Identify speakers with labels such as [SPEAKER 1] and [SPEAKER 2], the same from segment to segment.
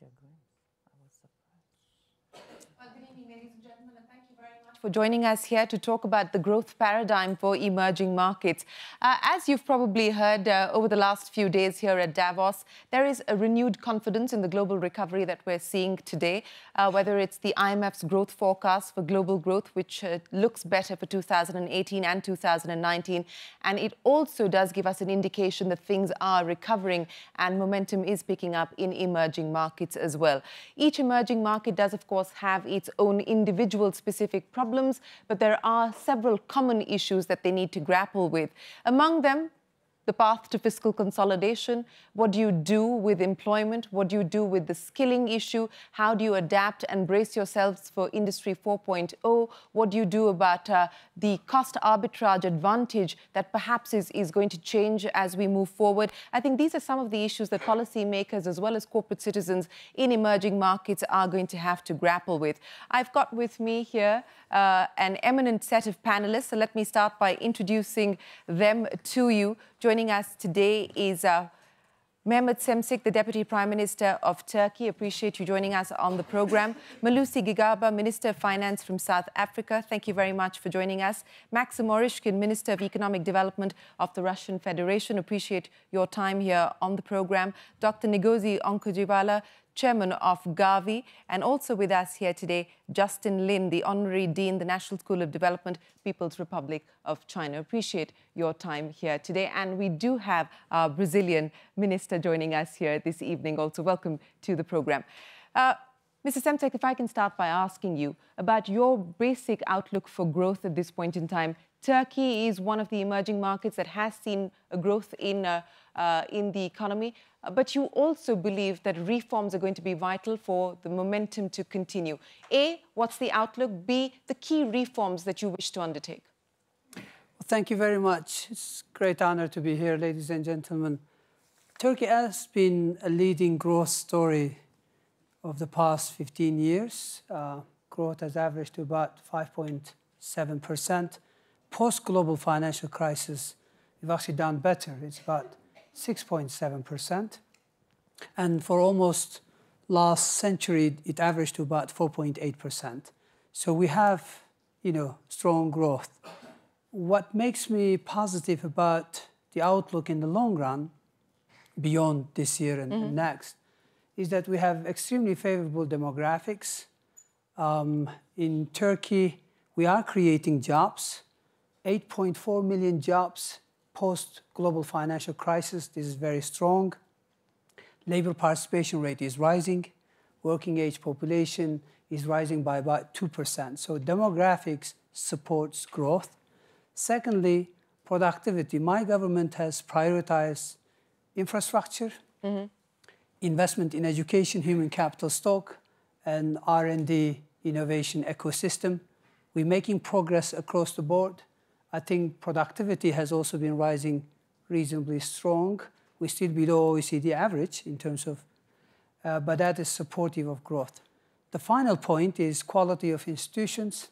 [SPEAKER 1] Dear Grace, I was surprised.
[SPEAKER 2] Good evening, ladies and gentlemen, and thank you very much for joining us here to talk about the growth paradigm for emerging markets. Uh, as you've probably heard uh, over the last few days here at Davos, there is a renewed confidence in the global recovery that we're seeing today, uh, whether it's the IMF's growth forecast for global growth, which uh, looks better for 2018 and 2019. And it also does give us an indication that things are recovering and momentum is picking up in emerging markets as well. Each emerging market does, of course, have its own individual specific problems problems, but there are several common issues that they need to grapple with. Among them, the path to fiscal consolidation? What do you do with employment? What do you do with the skilling issue? How do you adapt and brace yourselves for Industry 4.0? What do you do about uh, the cost arbitrage advantage that perhaps is, is going to change as we move forward? I think these are some of the issues that policymakers as well as corporate citizens in emerging markets are going to have to grapple with. I've got with me here uh, an eminent set of panelists. So let me start by introducing them to you. Joining us today is uh, Mehmet Şimşek, the Deputy Prime Minister of Turkey. Appreciate you joining us on the program. Malusi Gigaba, Minister of Finance from South Africa. Thank you very much for joining us. Maxim Oreshkin, Minister of Economic Development of the Russian Federation. Appreciate your time here on the program. Dr. Ngozi Okonjo-Iweala, chairman of Gavi, and also with us here today, Justin Lin, the Honorary Dean, the National School of Development, People's Republic of China. Appreciate your time here today. And we do have our Brazilian minister joining us here this evening also. Welcome to the program. Uh, Mr. Şimşek, if I can start by asking you about your basic outlook for growth at this point in time. Turkey is one of the emerging markets that has seen a growth in, uh, uh, in the economy. Uh, but you also believe that reforms are going to be vital for the momentum to continue. A, what's the outlook? B, the key reforms that you wish to undertake.
[SPEAKER 3] Well, thank you very much. It's a great honor to be here, ladies and gentlemen. Turkey has been a leading growth story of the past 15 years. Uh, growth has averaged to about 5.7%. Post-global financial crisis, we've actually done better. It's about 6.7%. And for almost last century, it averaged to about 4.8%. So we have, you know, strong growth. What makes me positive about the outlook in the long run, beyond this year and, mm -hmm. next, is that we have extremely favorable demographics. Um, in Turkey, we are creating jobs, 8.4 million jobs post-global financial crisis, this is very strong. Labor participation rate is rising. Working age population is rising by about 2%. So demographics supports growth. Secondly, productivity. My government has prioritized infrastructure, mm -hmm. investment in education, human capital stock, and R&D innovation ecosystem. We're making progress across the board. I think productivity has also been rising reasonably strong. We're still below OECD average in terms of, uh, but that is supportive of growth. The final point is quality of institutions.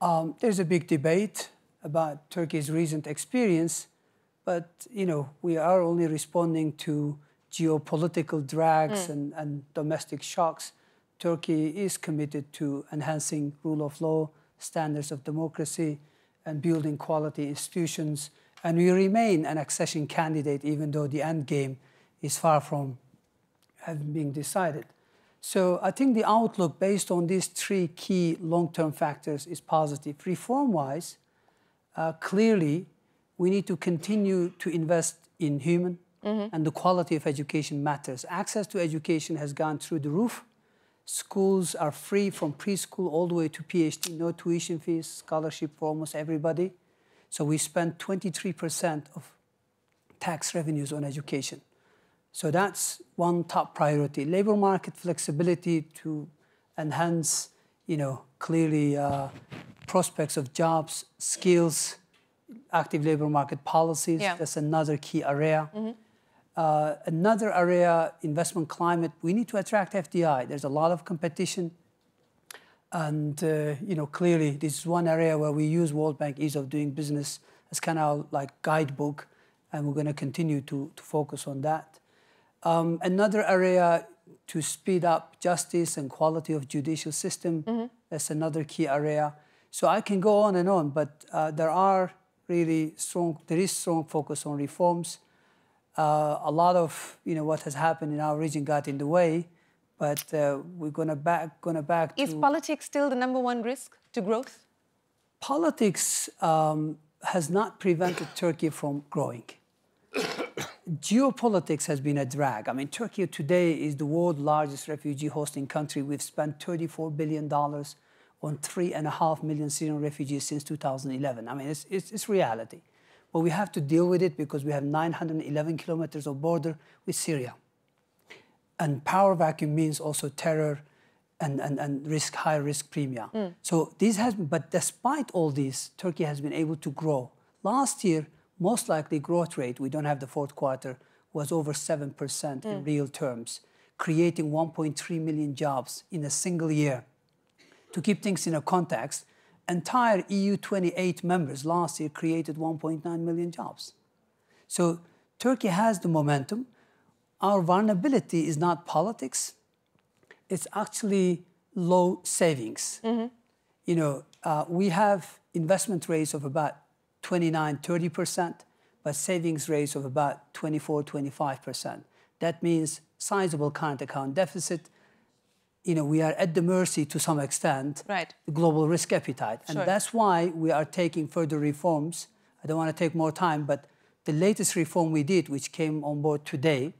[SPEAKER 3] Um, there's a big debate about Turkey's recent experience, but you know we are only responding to geopolitical drags mm. and, and domestic shocks. Turkey is committed to enhancing rule of law, standards of democracy, and building quality institutions. And we remain an accession candidate, even though the end game is far from having been decided. So I think the outlook based on these three key long-term factors is positive. Reform-wise, uh, clearly, we need to continue to invest in human, mm -hmm. and the quality of education matters. Access to education has gone through the roof. Schools are free from preschool all the way to PhD, no tuition fees, scholarship for almost everybody. So we spend 23% of tax revenues on education. So that's one top priority. Labor market flexibility to enhance, you know, clearly uh, prospects of jobs, skills, active labor market policies. Yeah. That's another key area. Mm -hmm. Uh, another area, investment climate, we need to attract FDI. There's a lot of competition. And, uh, you know, clearly this is one area where we use World Bank Ease of Doing Business as kind of like guidebook, and we're going to continue to, to focus on that. Um, another area, to speed up justice and quality of judicial system. That's another key area. So I can go on and on, but uh, there are really strong, there is strong focus on reforms. Uh, a lot of you know what has happened in our region got in the way, but uh, we're gonna back, gonna back
[SPEAKER 2] Is
[SPEAKER 3] to
[SPEAKER 2] politics still the number one risk to growth?
[SPEAKER 3] politics um, has not prevented Turkey from growing. Geopolitics has been a drag. I mean, Turkey today is the world's largest refugee hosting country. We've spent $34 billion on three and a half million Syrian refugees since 2011. I mean, it's, it's, it's reality. But we have to deal with it because we have 911 kilometers of border with Syria. And power vacuum means also terror and, and, and risk, high risk premia. Mm. So this has been, but despite all this, Turkey has been able to grow. Last year, most likely growth rate, we don't have the fourth quarter, was over 7% in mm. real terms, creating 1.3 million jobs in a single year. To keep things in a context, entire EU 28 members last year created 1.9 million jobs. So Turkey has the momentum. Our vulnerability is not politics, it's actually low savings. You know, uh, we have investment rates of about 29, 30%, but savings rates of about 24, 25%. That means sizable current account deficit. You know, we are at the mercy to some extent
[SPEAKER 2] Right.
[SPEAKER 3] the global risk appetite. And
[SPEAKER 2] Sure.
[SPEAKER 3] that's why we are taking further reforms. I don't want to take more time, but the latest reform we did, which came on board today,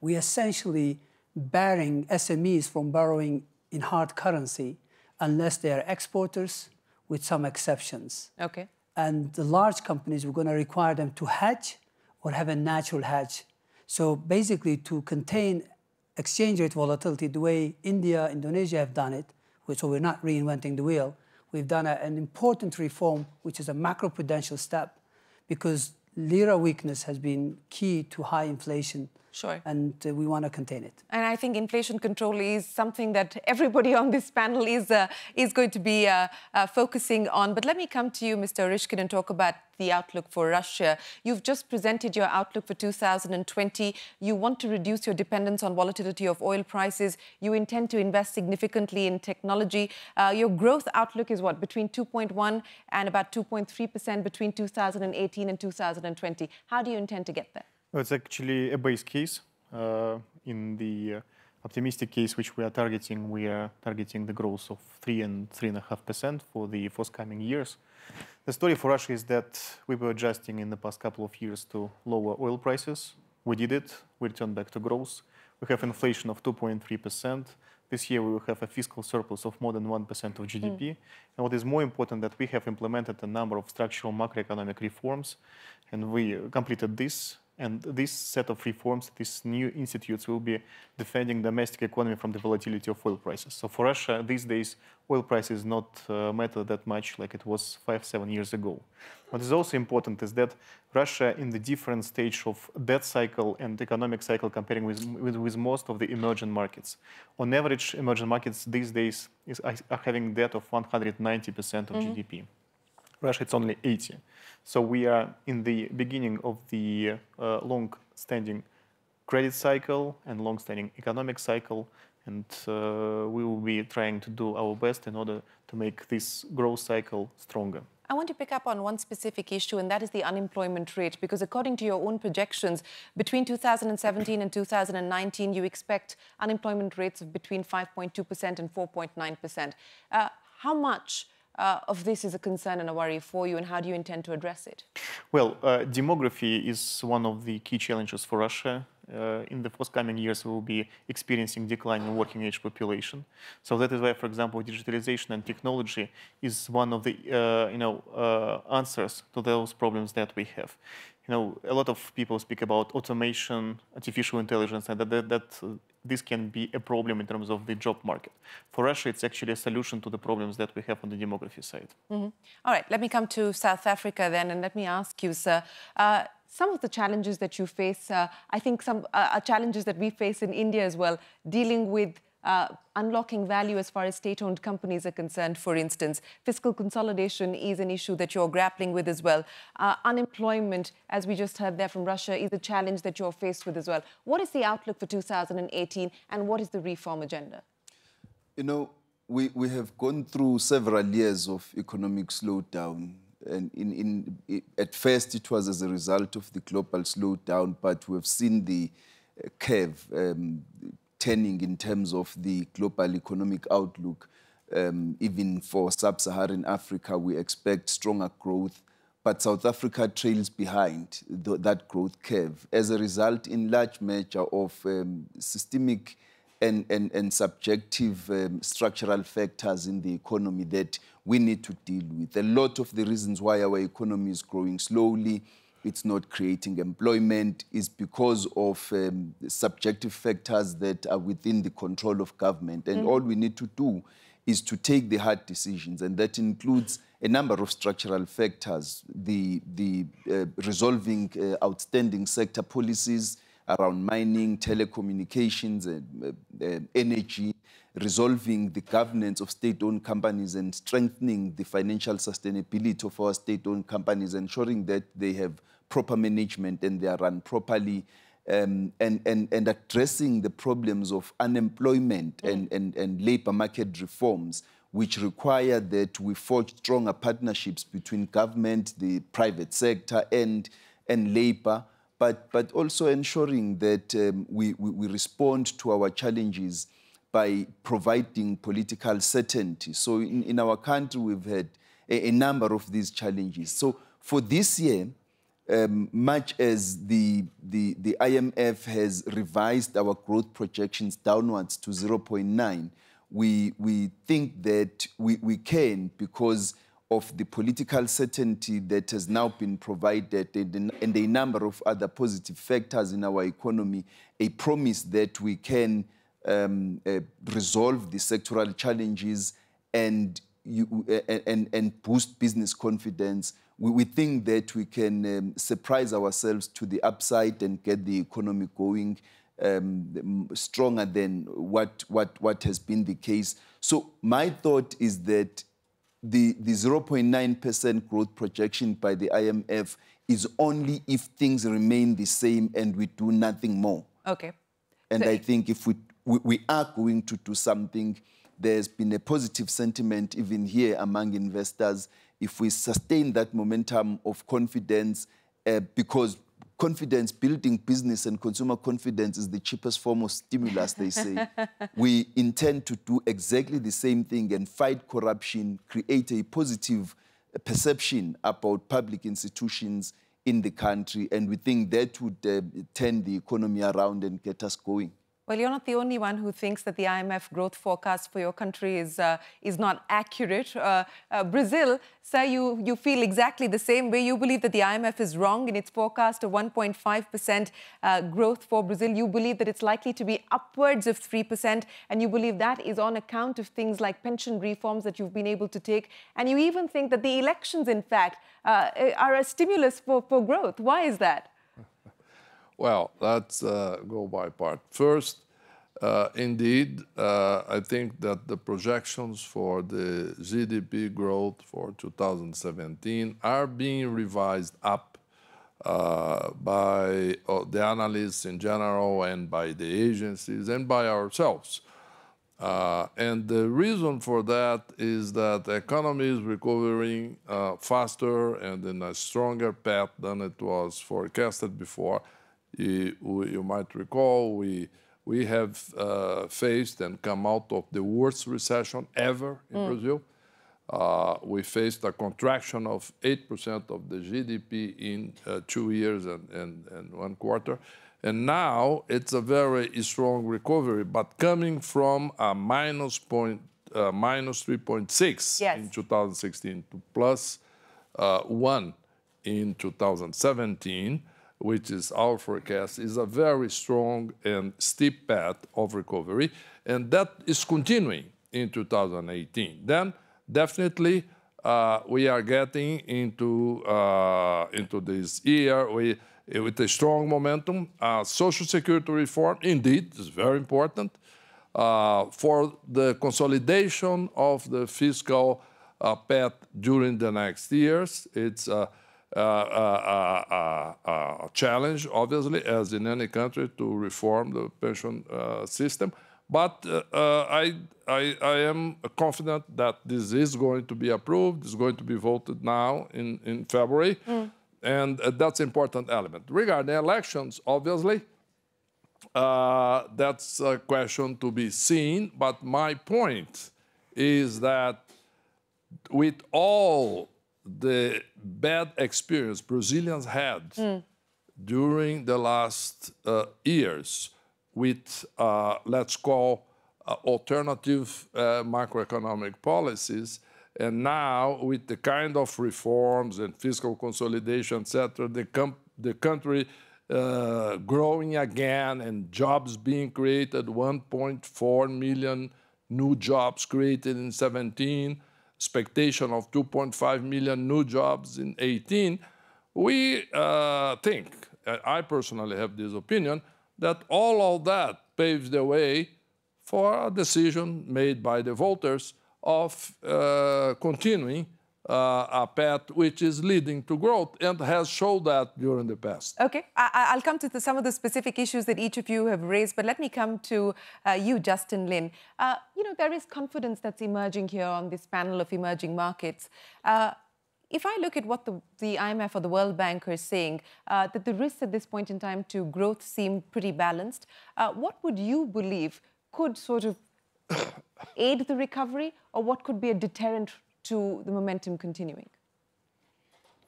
[SPEAKER 3] we essentially barring SMEs from borrowing in hard currency unless they are exporters with some exceptions.
[SPEAKER 2] Okay.
[SPEAKER 3] And the large companies, we're going to require them to hedge or have a natural hedge. So basically, to contain exchange rate volatility, the way India, Indonesia have done it, so we're not reinventing the wheel, we've done a- an important reform, which is a macroprudential step, because lira weakness has been key to high inflation.
[SPEAKER 2] Sure.
[SPEAKER 3] And uh, we want to contain it.
[SPEAKER 2] And I think inflation control is something that everybody on this panel is, uh, is going to be uh, uh, focusing on. But let me come to you, Mr. Oreshkin, and talk about the outlook for Russia. You've just presented your outlook for 2020. You want to reduce your dependence on volatility of oil prices. You intend to invest significantly in technology. Uh, your growth outlook is what? Between 2.1 and about 2.3% between 2018 and 2020. How do you intend to get there?
[SPEAKER 4] It's actually a base case. Uh, in the optimistic case, which we are targeting, we are targeting the growth of 3 and 3.5% for the forthcoming years. The story for Russia is that we were adjusting in the past couple of years to lower oil prices. We did it, we returned back to growth. We have inflation of 2.3%. This year we will have a fiscal surplus of more than 1% of GDP. And what is more important, that we have implemented a number of structural macroeconomic reforms, and we completed this. And this set of reforms, these new institutes will be defending domestic economy from the volatility of oil prices. So for Russia, these days, oil prices not uh, matter that much like it was five, seven years ago. What is also important is that Russia, in the different stage of debt cycle and economic cycle, comparing with, with, with most of the emerging markets. On average, emerging markets these days is, are having debt of 190% of GDP. Russia, it's only 80. So we are in the beginning of the uh, long-standing credit cycle and long-standing economic cycle, and uh, we will be trying to do our best in order to make this growth cycle stronger.
[SPEAKER 2] I want to pick up on one specific issue, and that is the unemployment rate, because according to your own projections, between 2017 and 2019, you expect unemployment rates of between 5.2% and 4.9%. Uh, how much uh, of this is a concern and a worry for you, and how do you intend to address it?
[SPEAKER 4] Well, uh, demography is one of the key challenges for Russia. Uh, in the forthcoming years, we will be experiencing decline in working age population. So that is why, for example, digitalization and technology is one of the uh, you know uh, answers to those problems that we have. You know, a lot of people speak about automation, artificial intelligence, and that, that, that this can be a problem in terms of the job market. For Russia, it's actually a solution to the problems that we have on the demography side.
[SPEAKER 2] All right, let me come to South Africa then, and let me ask you, sir. Uh, some of the challenges that you face, uh, I think some uh, are challenges that we face in India as well, dealing with uh, unlocking value as far as state owned companies are concerned, for instance. Fiscal consolidation is an issue that you're grappling with as well. Uh, unemployment, as we just heard there from Russia, is a challenge that you're faced with as well. What is the outlook for 2018 and what is the reform agenda?
[SPEAKER 5] You know, we, we have gone through several years of economic slowdown. And in, in, at first, it was as a result of the global slowdown, but we've seen the uh, curve um, turning in terms of the global economic outlook. Um, even for sub-Saharan Africa, we expect stronger growth, but South Africa trails behind the, that growth curve as a result, in large measure, of um, systemic and, and, and subjective um, structural factors in the economy that we need to deal with. A lot of the reasons why our economy is growing slowly, it's not creating employment, is because of um, subjective factors that are within the control of government. And mm all we need to do is to take the hard decisions, and that includes a number of structural factors, the, the uh, resolving uh, outstanding sector policies, around mining, telecommunications, and uh, energy, resolving the governance of state-owned companies and strengthening the financial sustainability of our state-owned companies, ensuring that they have proper management and they are run properly, um, and, and, and addressing the problems of unemployment mm. and, and, and labor market reforms, which require that we forge stronger partnerships between government, the private sector, and, and labor but, but also ensuring that um, we, we, we, respond to our challenges by providing political certainty. So in, in our country, we've had a, a number of these challenges. So for this year, um, much as the, the, the IMF has revised our growth projections downwards to 0.9, we, we think that we, we can because of the political certainty that has now been provided and, and a number of other positive factors in our economy, a promise that we can um, uh, resolve the sectoral challenges and, you, uh, and, and boost business confidence, we, we think that we can um, surprise ourselves to the upside and get the economy going um, stronger than what, what, what has been the case. So my thought is that the, the 0.9% growth projection by the IMF is only if things remain the same and we do nothing more.
[SPEAKER 2] Okay.
[SPEAKER 5] And so I think if we, we, we are going to do something, there's been a positive sentiment even here among investors. If we sustain that momentum of confidence, uh, because confidence, building business and consumer confidence is the cheapest form of stimulus, they say. we intend to do exactly the same thing and fight corruption, create a positive perception about public institutions in the country, and we think that would uh, turn the economy around and get us going.
[SPEAKER 2] Well, you're not the only one who thinks that the IMF growth forecast for your country is, uh, is not accurate. Uh, uh, Brazil, sir, you, you feel exactly the same way. You believe that the IMF is wrong in its forecast of 1.5% uh, growth for Brazil. You believe that it's likely to be upwards of 3%, and you believe that is on account of things like pension reforms that you've been able to take. And you even think that the elections, in fact, uh, are a stimulus for, for growth. Why is that?
[SPEAKER 6] Well, let's uh, go by part. First, uh, indeed, uh, I think that the projections for the GDP growth for 2017 are being revised up uh, by uh, the analysts in general and by the agencies and by ourselves. And the reason for that is that the economy is recovering faster and in a stronger path than it was forecasted before. You, you might recall we, we have uh, faced and come out of the worst recession ever in mm. Brazil. Uh, we faced a contraction of 8% of the GDP in uh, two years and, and, and, one quarter. And now it's a very strong recovery, but coming from a minus, point, uh, minus 3.6 yes. in 2016 to uh, 1 in 2017 which is our forecast, is a very strong and steep path of recovery, and that is continuing in 2018. Then definitely uh, we are getting into, uh, into this year with a strong momentum. Uh, social security reform, indeed, is very important. for the consolidation of the fiscal path during the next years. It's challenge, obviously, as in any country, to reform the pension uh, system. But uh, uh, I, I, I, am confident that this is going to be approved, it's going to be voted now in, in February. Mm. And that's an important element. Regarding elections, obviously, uh, that's a question to be seen. But my point is that with all the bad experience Brazilians had mm. during the last uh, years, with, uh, let's call, uh, alternative uh, macroeconomic policies. And now, with the kind of reforms and fiscal consolidation, etc., the, the country uh, growing again and jobs being created 1.4 million new jobs created in 17 expectation of 2.5 million new jobs in 18 we uh, think i personally have this opinion that all of that paves the way for a decision made by the voters of uh, continuing uh, a path which is leading to growth and has shown that during the past.
[SPEAKER 2] Okay, I, will come to the, some of the specific issues that each of you have raised, but let me come to uh, you, Justin Lin. Uh, you know, there is confidence that's emerging here on this panel of emerging markets. Uh, if I look at what the, the IMF or the World Bank are saying, uh, that the risks at this point in time to growth seem pretty balanced, uh, what would you believe could sort of aid the recovery, or what could be a deterrent to the momentum continuing?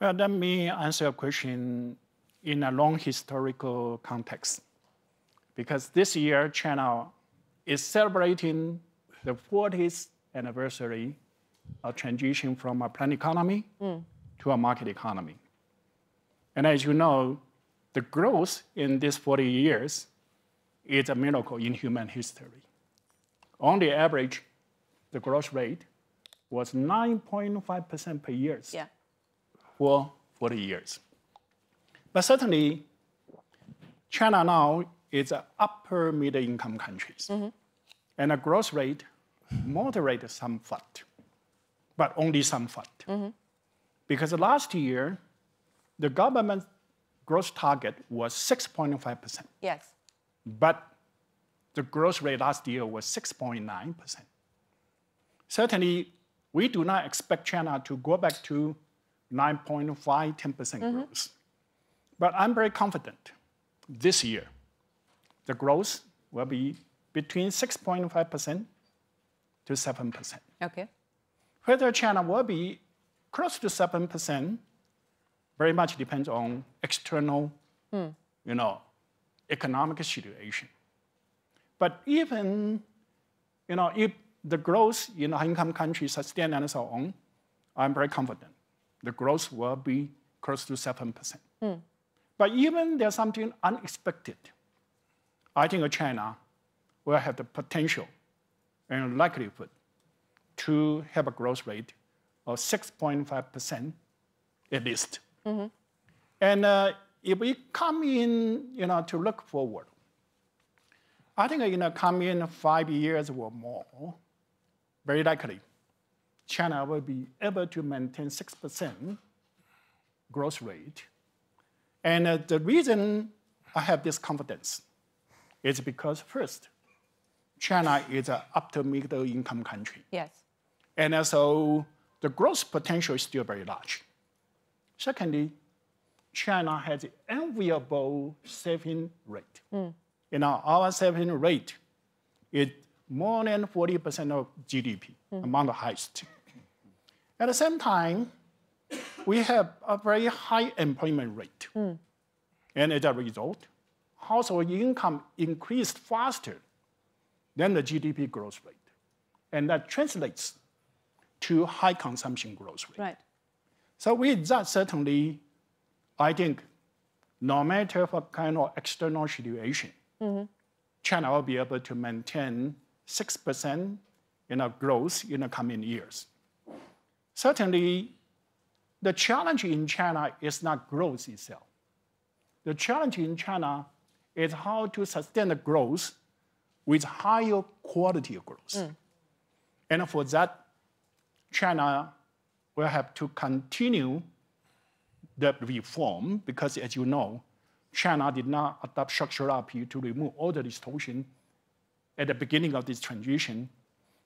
[SPEAKER 7] Well, let me answer a question in a long historical context. Because this year, China is celebrating the 40th anniversary of transition from a planned economy mm. to a market economy. And as you know, the growth in these 40 years is a miracle in human history. On the average, the growth rate was 9.5% per year
[SPEAKER 2] yeah.
[SPEAKER 7] for 40 years. But certainly, China now is an upper middle income country. Mm-hmm. And the growth rate moderated somewhat but only somewhat. Mm-hmm. Because last year, the government growth target was 6.5%.
[SPEAKER 2] Yes.
[SPEAKER 7] But the growth rate last year was 6.9%. Certainly, we do not expect China to go back to 9.5, 10% mm hmm growth. But I'm very confident this year, the growth will be between 6.5% to 7%.
[SPEAKER 2] Okay.
[SPEAKER 7] Whether China will be close to 7% very much depends on external, mm. you know, economic situation. But even, you know, if the growth in high-income countries sustain and so on, I'm very confident the growth will be close to 7%. Mm. But even there's something unexpected, I think China will have the potential and likelihood to have a growth rate of 6.5% at least. Mm-hmm. And uh, if we come in, you know, to look forward, I think, you know, come in five years or more, very likely, China will be able to maintain 6% growth rate. And uh, the reason I have this confidence is because first, China is an upper middle income country.
[SPEAKER 2] Yes.
[SPEAKER 7] And so the growth potential is still very large. Secondly, China has an enviable saving rate. Mm. You know, our saving rate is more than 40% of GDP, mm. among the highest. At the same time, we have a very high employment rate. Mm. And as a result, household income increased faster than the GDP growth rate. And that translates to high consumption growth rate.
[SPEAKER 2] Right.
[SPEAKER 7] So with that, certainly, I think no matter what kind of external situation, mm-hmm. China will be able to maintain 6% you know, growth in the coming years. Certainly, the challenge in China is not growth itself. The challenge in China is how to sustain the growth with higher quality of growth. Mm. And for that, China will have to continue the reform because, as you know, China did not adopt structural RP to remove all the distortion at the beginning of this transition.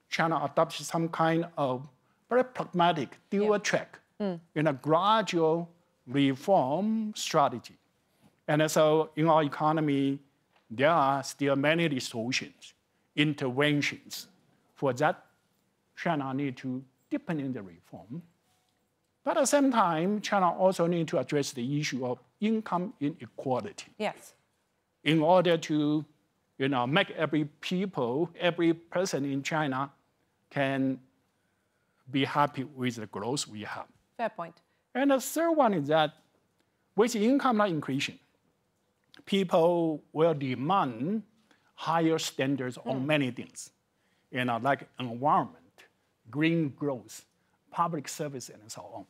[SPEAKER 7] China adopted some kind of very pragmatic dual track hmm. in a gradual reform strategy. And so in our economy, there are still many distortions, interventions. For that, China need to deepen in the reform. But at the same time, China also need to address the issue of income inequality
[SPEAKER 2] Yes.
[SPEAKER 7] in order to you know, make every people, every person in China can be happy with the growth we have.
[SPEAKER 2] Fair point.
[SPEAKER 7] And the third one is that with income not increasing, people will demand higher standards on hmm. many things, you know, like environment, green growth, public service, and so on.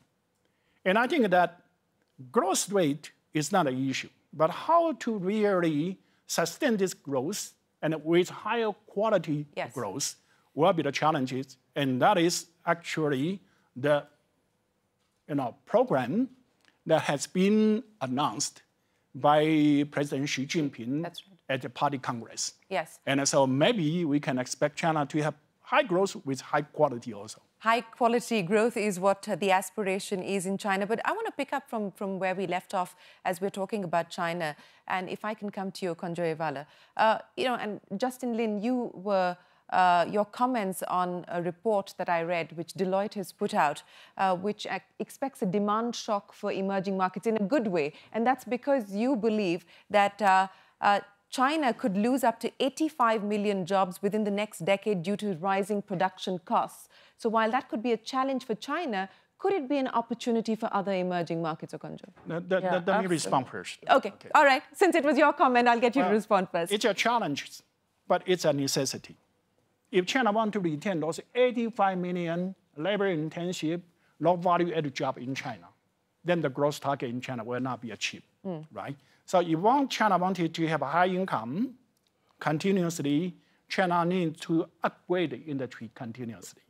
[SPEAKER 7] And I think that growth rate is not an issue, but how to really sustain this growth and with higher quality
[SPEAKER 2] Yes.
[SPEAKER 7] growth will be the challenges. And that is actually the you know, program that has been announced by President Xi Jinping
[SPEAKER 2] right.
[SPEAKER 7] at the Party Congress.
[SPEAKER 2] Yes.
[SPEAKER 7] And so maybe we can expect China to have high growth with high quality also.
[SPEAKER 2] High quality growth is what the aspiration is in China. But I want to pick up from, from where we left off as we're talking about China. And if I can come to you, Konjo Evala. Uh, you know, and Justin Lin, you were. Uh, your comments on a report that I read, which Deloitte has put out, uh, which expects a demand shock for emerging markets in a good way. And that's because you believe that uh, uh, China could lose up to 85 million jobs within the next decade due to rising production costs. So while that could be a challenge for China, could it be an opportunity for other emerging markets, Okonjo?
[SPEAKER 7] Let, let-
[SPEAKER 1] Yeah,
[SPEAKER 7] let me respond first.
[SPEAKER 2] Okay. all right. Since it was your comment, I'll get you to respond first.
[SPEAKER 7] It's a challenge, but it's a necessity. If China want to retain those 85 million labor-intensive, low-value-added jobs in China, then the growth target in China will not be achieved, hmm. right? So if want, China wanted to have a high income continuously, China needs to upgrade the industry continuously.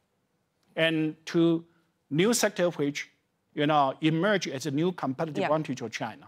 [SPEAKER 7] And to new sector which you know, emerge as a new competitive
[SPEAKER 2] Yeah.
[SPEAKER 7] advantage of China.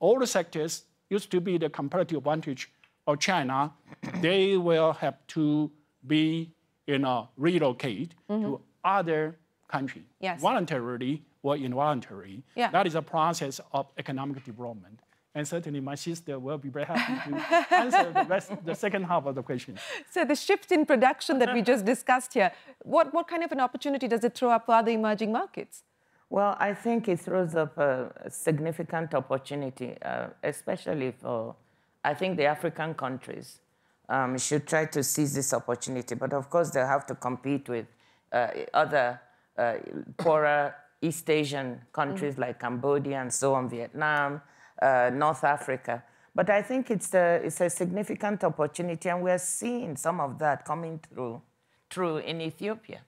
[SPEAKER 7] All the sectors used to be the competitive advantage of China. they will have to be you know, relocate to other countries,
[SPEAKER 2] Mm-hmm. Yes.
[SPEAKER 7] voluntarily or involuntarily.
[SPEAKER 2] Yeah.
[SPEAKER 7] That is a process of economic development. And certainly my sister will be very happy to answer the, rest, the second half of the question.
[SPEAKER 2] So the shift in production that we just discussed here, what, what kind of an opportunity does it throw up for other emerging markets?
[SPEAKER 1] Well, I think it throws up a a significant opportunity, uh, especially for, I think the African countries um, should try to seize this opportunity. But of course, they have to compete with uh, other uh, poorer East Asian countries like Cambodia and so on, Vietnam, uh, North Africa. But I think it's a, it's a significant opportunity, and we're seeing some of that coming through, through in Ethiopia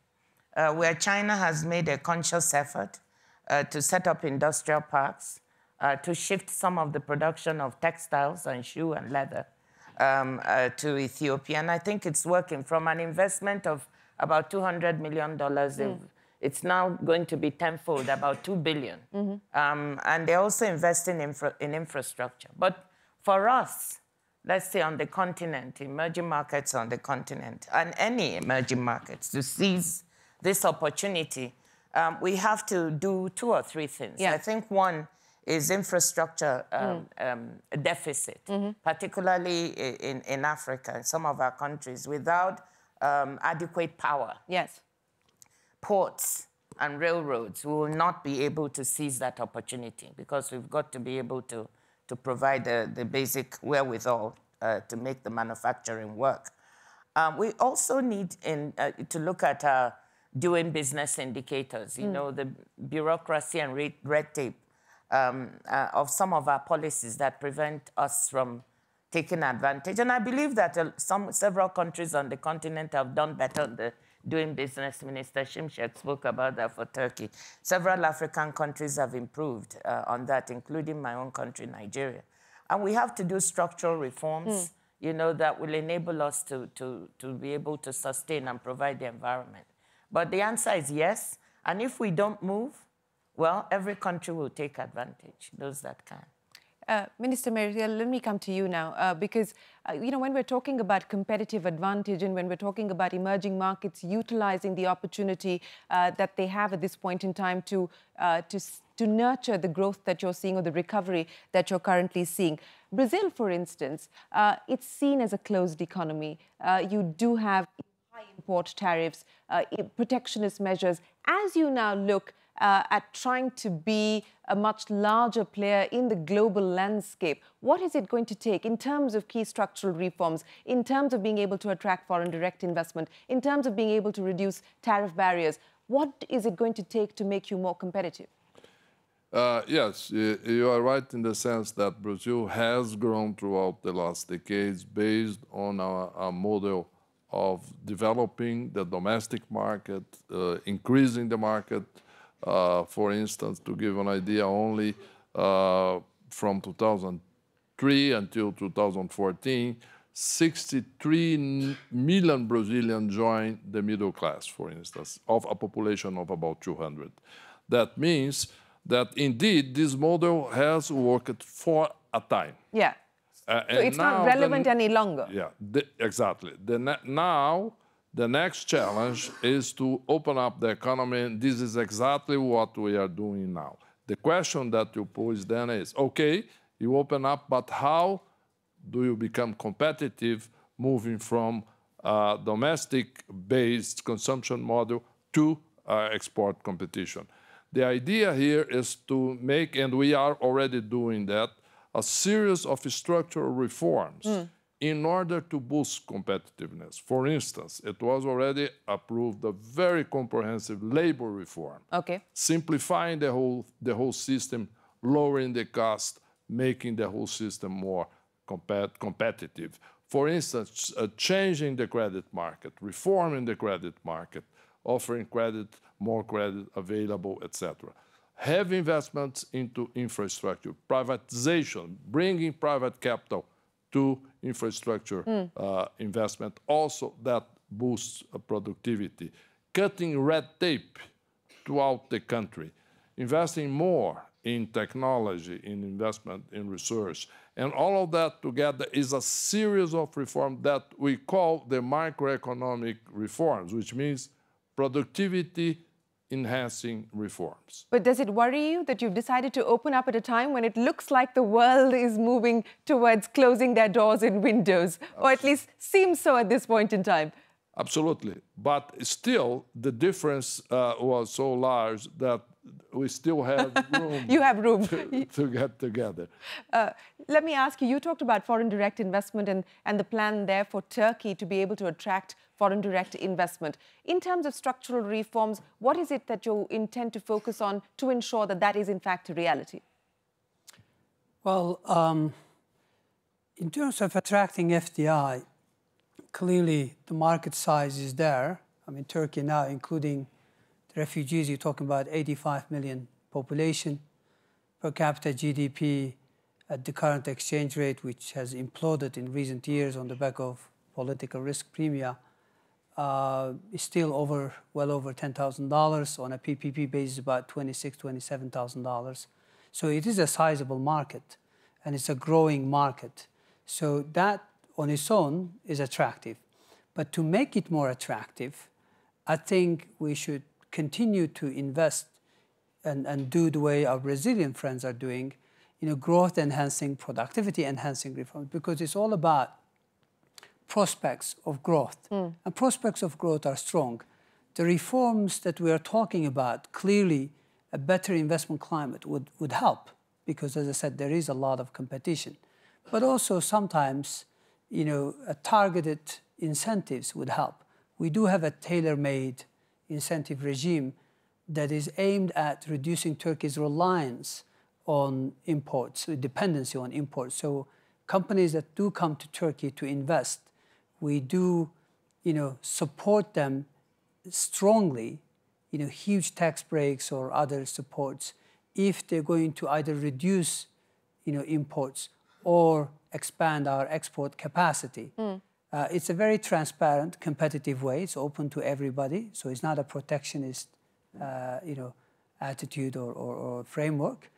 [SPEAKER 1] uh, where China has made a conscious effort uh, to set up industrial parks, uh, to shift some of the production of textiles and shoe and leather um, uh, to Ethiopia. And I think it's working from an investment of about $200 million. they've- It's now going to be tenfold, about $2 billion. Um, and they're also investing in, infra- in infrastructure. But for us, let's say on the continent, emerging markets on the continent, and any emerging markets to seize this opportunity, um, we have to do two or three things.
[SPEAKER 2] Yeah.
[SPEAKER 1] I think one is infrastructure um, um, deficit, particularly in, in Africa, in some of our countries, without um, adequate power
[SPEAKER 2] Yes.
[SPEAKER 1] Ports and railroads, we will not be able to seize that opportunity because we've got to be able to, to provide the, the basic wherewithal uh, to make the manufacturing work. Um, we also need in, uh, to look at uh, doing business indicators, you know, the bureaucracy and red, red tape um, uh, of some of our policies that prevent us from taking advantage. And I believe that uh, some several countries on the continent have done better on the doing business. Minister Şimşek spoke about that for Turkey. Several African countries have improved uh, on that, including my own country, Nigeria. And we have to do structural reforms you know, that will enable us to, to, to be able to sustain and provide the environment. But the answer is yes. And if we don't move, well, every country will take advantage, those that can.
[SPEAKER 2] Uh, Minister Meirelles, let me come to you now, uh, because, uh, you know, when we're talking about competitive advantage and when we're talking about emerging markets utilizing the opportunity uh, that they have at this point in time to, uh, to, to nurture the growth that you're seeing or the recovery that you're currently seeing. Brazil, for instance, it's seen as a closed economy. you do have high import tariffs, protectionist measures. As you now look uh, at trying to be a much larger player in the global landscape. What is it going to take in terms of key structural reforms, in terms of being able to attract foreign direct investment, in terms of being able to reduce tariff barriers? What is it going to take to make you more competitive?
[SPEAKER 6] Uh, yes, you are right in the sense that Brazil has grown throughout the last decades based on a model of developing the domestic market, uh, increasing the market, for instance, to give an idea, only uh, from 2003 until 2014, 63 million Brazilians joined the middle class, for instance, of a population of about 200. That means that indeed this model has worked for a time.
[SPEAKER 2] Yeah. Uh, so it's not relevant the, any longer.
[SPEAKER 6] Yeah, the, exactly. The, now the next challenge is to open up the economy, and this is exactly what we are doing now. The question that you pose then is, okay, you open up, but how do you become competitive moving from a domestic-based consumption model to uh, export competition? The idea here is to make, and we are already doing that, a series of structural reforms mm in order to boost competitiveness. For instance, it was already approved a very comprehensive labor reform.
[SPEAKER 2] Okay.
[SPEAKER 6] Simplifying the whole, the whole system, lowering the cost, making the whole system more compet competitive. For instance, uh, changing the credit market, reforming the credit market, offering credit, more credit available, etc. Have investments into infrastructure, privatization, bringing private capital to infrastructure mm. uh, investment. Also, that boosts uh, productivity. Cutting red tape throughout the country, investing more in technology, in investment, in research. And all of that together is a series of reforms that we call the microeconomic reforms, which means productivity, enhancing reforms.
[SPEAKER 2] But does it worry you that you've decided to open up at a time when it looks like the world is moving towards closing their doors and windows, or at least seems so at this point in time?
[SPEAKER 6] Absolutely. But still, the difference uh, was so large that we still have room.
[SPEAKER 2] you have room
[SPEAKER 6] to, to get together.
[SPEAKER 2] Uh, let me ask you. You talked about foreign direct investment and and the plan there for Turkey to be able to attract foreign direct investment. In terms of structural reforms, what is it that you intend to focus on to ensure that that is in fact a reality?
[SPEAKER 3] Well, um, in terms of attracting FDI, clearly the market size is there. I mean, Turkey now, including the refugees, you're talking about 85 million population, per capita GDP at the current exchange rate, which has imploded in recent years on the back of political risk premia, uh, is still over well over $10,000 on a PPP basis, about $26,000, $27,000. So it is a sizable market, and it's a growing market. So that on its own is attractive. But to make it more attractive, I think we should continue to invest and, and do the way our Brazilian friends are doing, you know, growth enhancing, productivity enhancing reforms, because it's all about prospects of growth. Mm. And prospects of growth are strong. The reforms that we are talking about, clearly a better investment climate would, would help, because as I said, there is a lot of competition. But also sometimes, you know, targeted incentives would help. We do have a tailor-made incentive regime that is aimed at reducing Turkey's reliance on imports, dependency on imports. So companies that do come to Turkey to invest, we do, you know, support them strongly, you know, huge tax breaks or other supports if they're going to either reduce, you know, imports or expand our export capacity. Mm. Uh, it's a very transparent, competitive way. It's open to everybody, so it's not a protectionist, uh, you know, attitude or, or, or framework.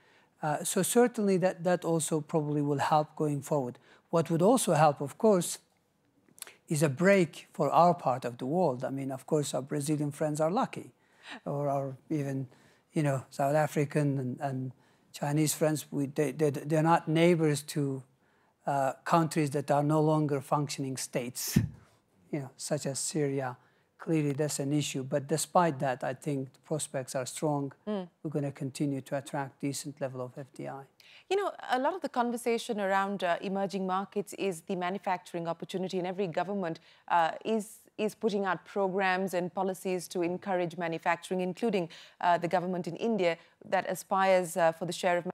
[SPEAKER 3] Uh, so certainly that, that also probably will help going forward. What would also help, of course, is a break for our part of the world. I mean, of course, our Brazilian friends are lucky, or our even, you know, South African and, and Chinese friends, we, they, they, they're not neighbors to uh, countries that are no longer functioning states, you know, such as Syria. Clearly, that's an issue. But despite that, I think the prospects are strong. Mm. We're going to continue to attract decent level of FDI.
[SPEAKER 2] You know, a lot of the conversation around uh, emerging markets is the manufacturing opportunity, and every government uh, is is putting out programs and policies to encourage manufacturing, including uh, the government in India that aspires uh, for the share of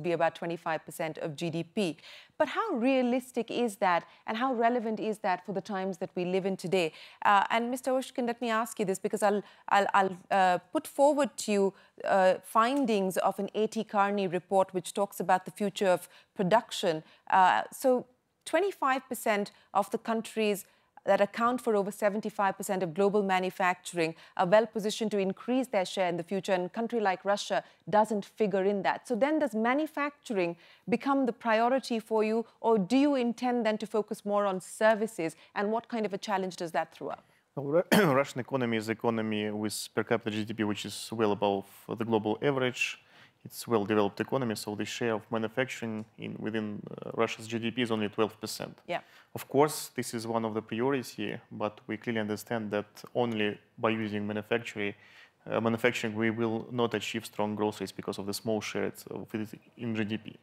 [SPEAKER 2] to be about 25% of GDP. But how realistic is that and how relevant is that for the times that we live in today? Uh, and Mr. Oreshkin, let me ask you this because I'll, I'll, I'll uh, put forward to you uh, findings of an A.T. Kearney report which talks about the future of production. Uh, so 25% of the country's that account for over 75% of global manufacturing are well positioned to increase their share in the future, and a country like Russia doesn't figure in that. So then does manufacturing become the priority for you, or do you intend then to focus more on services, and what kind of a challenge does that throw up?
[SPEAKER 4] Well, Russian economy is an economy with per capita GDP which is well above the global average it's well-developed economy, so the share of manufacturing in, within uh, Russia's GDP is only 12%.
[SPEAKER 2] Yeah.
[SPEAKER 4] Of course, this is one of the priorities here, but we clearly understand that only by using manufacturing uh, manufacturing, we will not achieve strong growth rates because of the small share of it in GDP.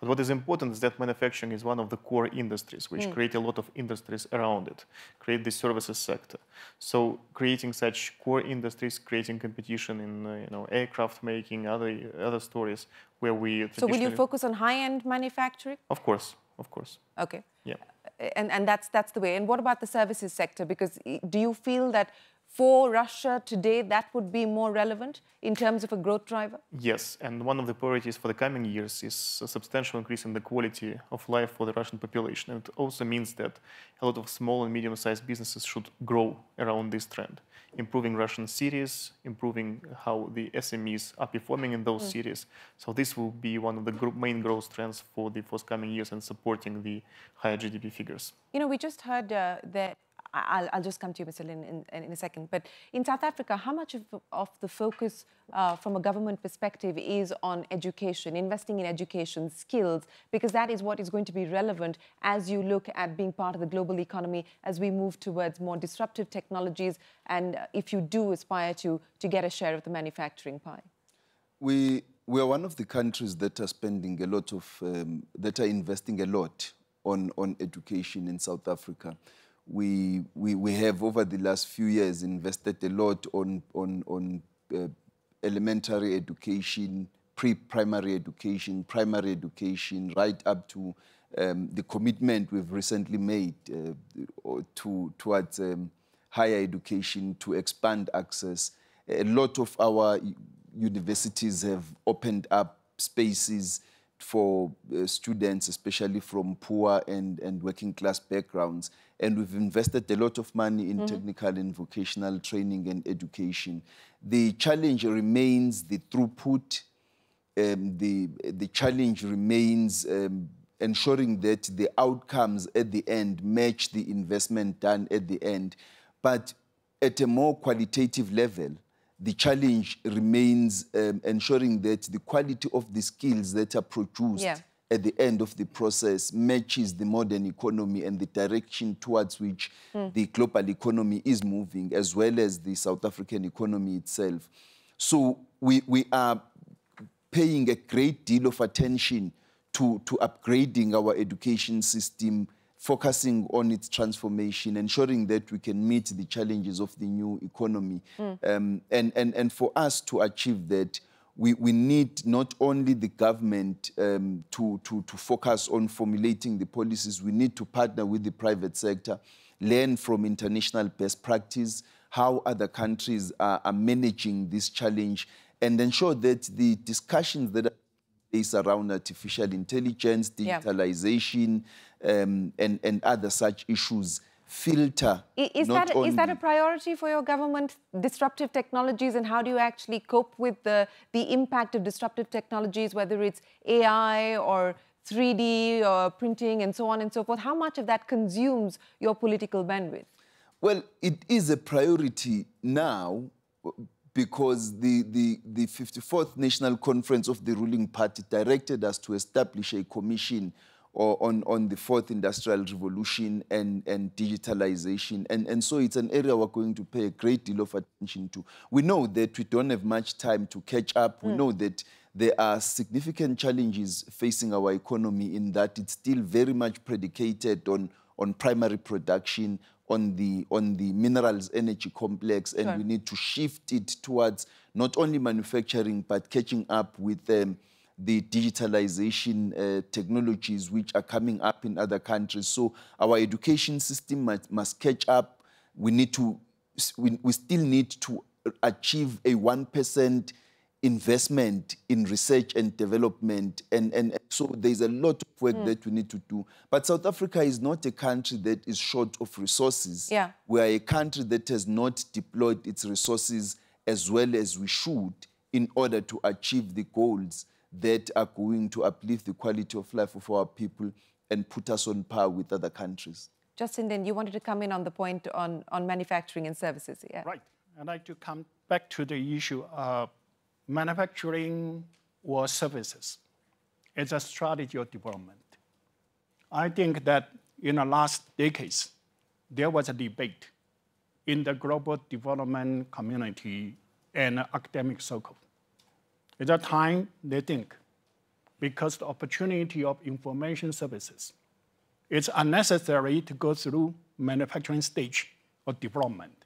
[SPEAKER 4] But what is important is that manufacturing is one of the core industries, which mm. create a lot of industries around it, create the services sector. So creating such core industries, creating competition in uh, you know aircraft making, other other stories where we.
[SPEAKER 2] So will you focus on high-end manufacturing?
[SPEAKER 4] Of course, of course.
[SPEAKER 2] Okay.
[SPEAKER 4] Yeah.
[SPEAKER 2] And and that's that's the way. And what about the services sector? Because do you feel that for Russia today, that would be more relevant in terms of a growth driver?
[SPEAKER 4] Yes, and one of the priorities for the coming years is a substantial increase in the quality of life for the Russian population. And it also means that a lot of small and medium-sized businesses should grow around this trend, improving Russian cities, improving how the SMEs are performing in those mm. cities. So this will be one of the main growth trends for the forthcoming years and supporting the higher GDP figures.
[SPEAKER 2] You know, we just heard uh, that I'll, I'll, just come to you, Mr. Lin, in, in, a second. But in South Africa, how much of, of the focus uh, from a government perspective is on education, investing in education, skills, because that is what is going to be relevant as you look at being part of the global economy as we move towards more disruptive technologies and uh, if you do aspire to, to get a share of the manufacturing pie?
[SPEAKER 5] We, we are one of the countries that are spending a lot of, um, that are investing a lot on, on education in South Africa we, we, we have over the last few years invested a lot on, on, on uh, elementary education, pre-primary education, primary education, right up to um, the commitment we've recently made uh, to, towards um, higher education to expand access. A lot of our universities have opened up spaces for uh, students, especially from poor and, and working class backgrounds. And we've invested a lot of money in mm -hmm. technical and vocational training and education. The challenge remains the throughput. Um, the, the challenge remains um, ensuring that the outcomes at the end match the investment done at the end. But at a more qualitative level, the challenge remains um, ensuring that the quality of the skills that are produced yeah. at the end of the process matches the modern economy and the direction towards which mm. the global economy is moving, as well as the South African economy itself. So we, we are paying a great deal of attention to, to upgrading our education system focusing on its transformation, ensuring that we can meet the challenges of the new economy. Mm. Um, and, and, and for us to achieve that, we, we need not only the government um, to, to, to focus on formulating the policies, we need to partner with the private sector, learn from international best practice, how other countries are, are managing this challenge, and ensure that the discussions that are space around artificial intelligence,
[SPEAKER 2] Yeah.
[SPEAKER 5] digitalization, um, and, and other such issues filter.
[SPEAKER 2] Is that, is that a priority for your government, disruptive technologies, and how do you actually cope with the, the impact of disruptive technologies, whether it's AI or 3D or printing and so on and so forth? How much of that consumes your political bandwidth?
[SPEAKER 5] Well, it is a priority now because the, the, the 54th National Conference of the ruling party directed us to establish a commission uh, on, on the fourth industrial revolution and, and digitalization. And, and so it's an area we're going to pay a great deal of attention to. We know that we don't have much time to catch up. We hmm. know that there are significant challenges facing our economy in that it's still very much predicated on, on primary production, on the, on the minerals energy complex, and
[SPEAKER 2] Sure.
[SPEAKER 5] we need to shift it towards not only manufacturing, but catching up with um, the digitalization uh, technologies which are coming up in other countries. So our education system must, must catch up. We need to, we, we still need to achieve a 1% investment in research and development. And and so there's a lot of work hmm. that we need to do. But South Africa is not a country that is short of resources.
[SPEAKER 2] Yeah.
[SPEAKER 5] We are a country that has not deployed its resources as well as we should in order to achieve the goals that are going to uplift the quality of life of our people and put us on par with other countries.
[SPEAKER 2] Justin, then you wanted to come in on the point on, on manufacturing and services. Yeah.
[SPEAKER 7] Right. I'd like to come back to the issue of manufacturing or services. It's a strategy of development. I think that in the last decades, there was a debate in the global development community and academic circle. At that time, they think because the opportunity of information services, it's unnecessary to go through manufacturing stage of development.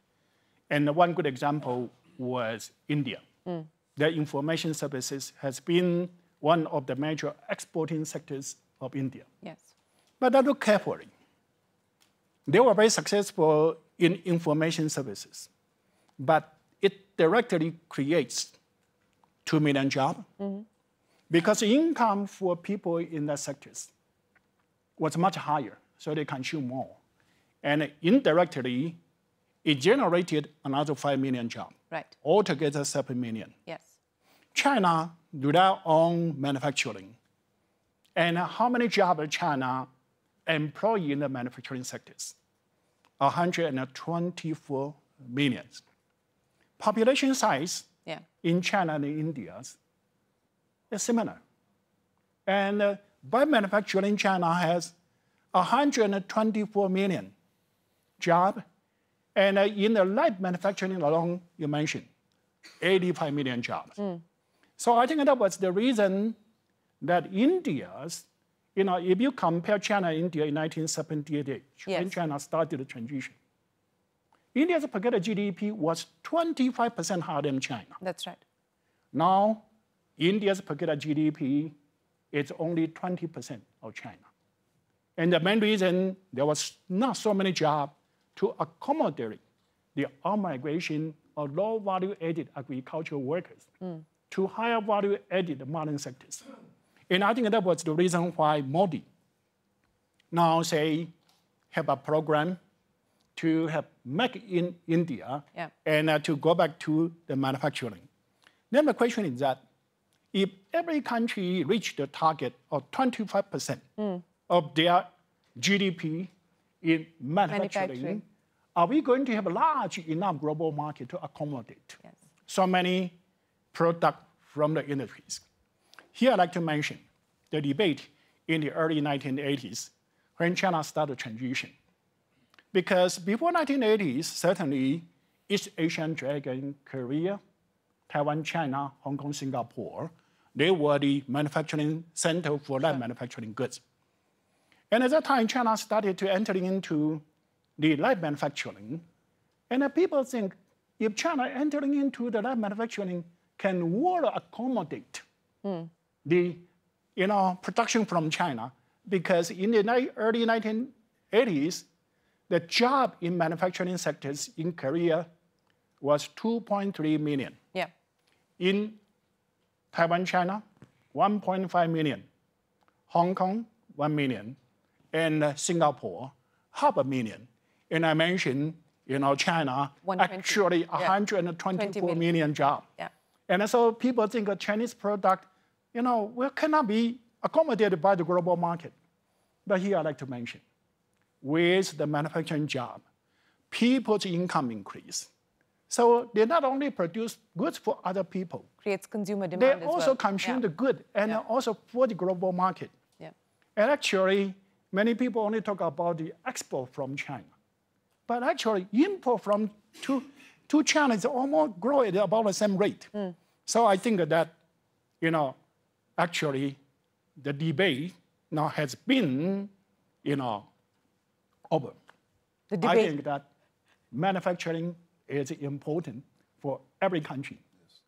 [SPEAKER 7] And one good example was India. Mm. The information services has been one of the major exporting sectors of India.
[SPEAKER 2] Yes.
[SPEAKER 7] But I look carefully. They were very successful in information services, but it directly creates 2 million jobs mm-hmm. because income for people in that sectors was much higher, so they consume more. And indirectly, it generated another 5 million jobs.
[SPEAKER 2] Right.
[SPEAKER 7] Altogether, 7 million.
[SPEAKER 2] Yes.
[SPEAKER 7] China do their own manufacturing. And how many jobs China employ in the manufacturing sectors? 124 million. Population size
[SPEAKER 2] Yeah.
[SPEAKER 7] in China and India is similar. And uh, by manufacturing, China has 124 million jobs. And uh, in the light manufacturing alone, you mentioned 85 million jobs. So I think that was the reason that India's, you know, if you compare China and India in 1978, when China started the transition, India's per capita GDP was 25% higher than China.
[SPEAKER 2] That's right.
[SPEAKER 7] Now, India's per capita GDP is only 20% of China. And the main reason there was not so many jobs to accommodate the migration of low value added agricultural workers mm. To higher value added modern sectors. And I think that was the reason why Modi now say have a program to have make in India
[SPEAKER 2] Yeah.
[SPEAKER 7] and uh, to go back to the manufacturing. Then the question is that if every country reach the target of 25% of their GDP in manufacturing,
[SPEAKER 2] Manufacturing.
[SPEAKER 7] are we going to have a large enough global market to accommodate
[SPEAKER 2] Yes.
[SPEAKER 7] so many products from the industries? Here I'd like to mention the debate in the early 1980s when China started transition. Because before 1980s, certainly East Asian Dragon, Korea, Taiwan, China, Hong Kong, Singapore, they were the manufacturing center for light manufacturing goods. And at that time, China started to enter into the light manufacturing. And people think if China entering into the light manufacturing, can well accommodate the you know, production from China? Because in the ni- early 1980s, the job in manufacturing sectors in Korea was 2.3 million.
[SPEAKER 2] Yeah.
[SPEAKER 7] In Taiwan, China, 1.5 million. Hong Kong, 1 million. And Singapore, half a million. And I mentioned, you know, China,
[SPEAKER 2] 120.
[SPEAKER 7] actually
[SPEAKER 2] Yeah.
[SPEAKER 7] 124
[SPEAKER 2] million.
[SPEAKER 7] million jobs.
[SPEAKER 2] Yeah.
[SPEAKER 7] And so people think a Chinese product, you know, well, cannot be accommodated by the global market. But here I'd like to mention, with the manufacturing job, people's income increase. So they not only produce goods for other people,
[SPEAKER 2] Creates consumer
[SPEAKER 7] they
[SPEAKER 2] demand as
[SPEAKER 7] also
[SPEAKER 2] well.
[SPEAKER 7] consume
[SPEAKER 2] Yeah.
[SPEAKER 7] the good and also for the global market.
[SPEAKER 2] Yeah.
[SPEAKER 7] And actually, many people only talk about the export from China. But actually, import from to, to China is almost growing at about the same rate. So I think that, you know, actually, the debate now has been, you know, over.
[SPEAKER 2] The
[SPEAKER 7] I think that manufacturing is important for every country.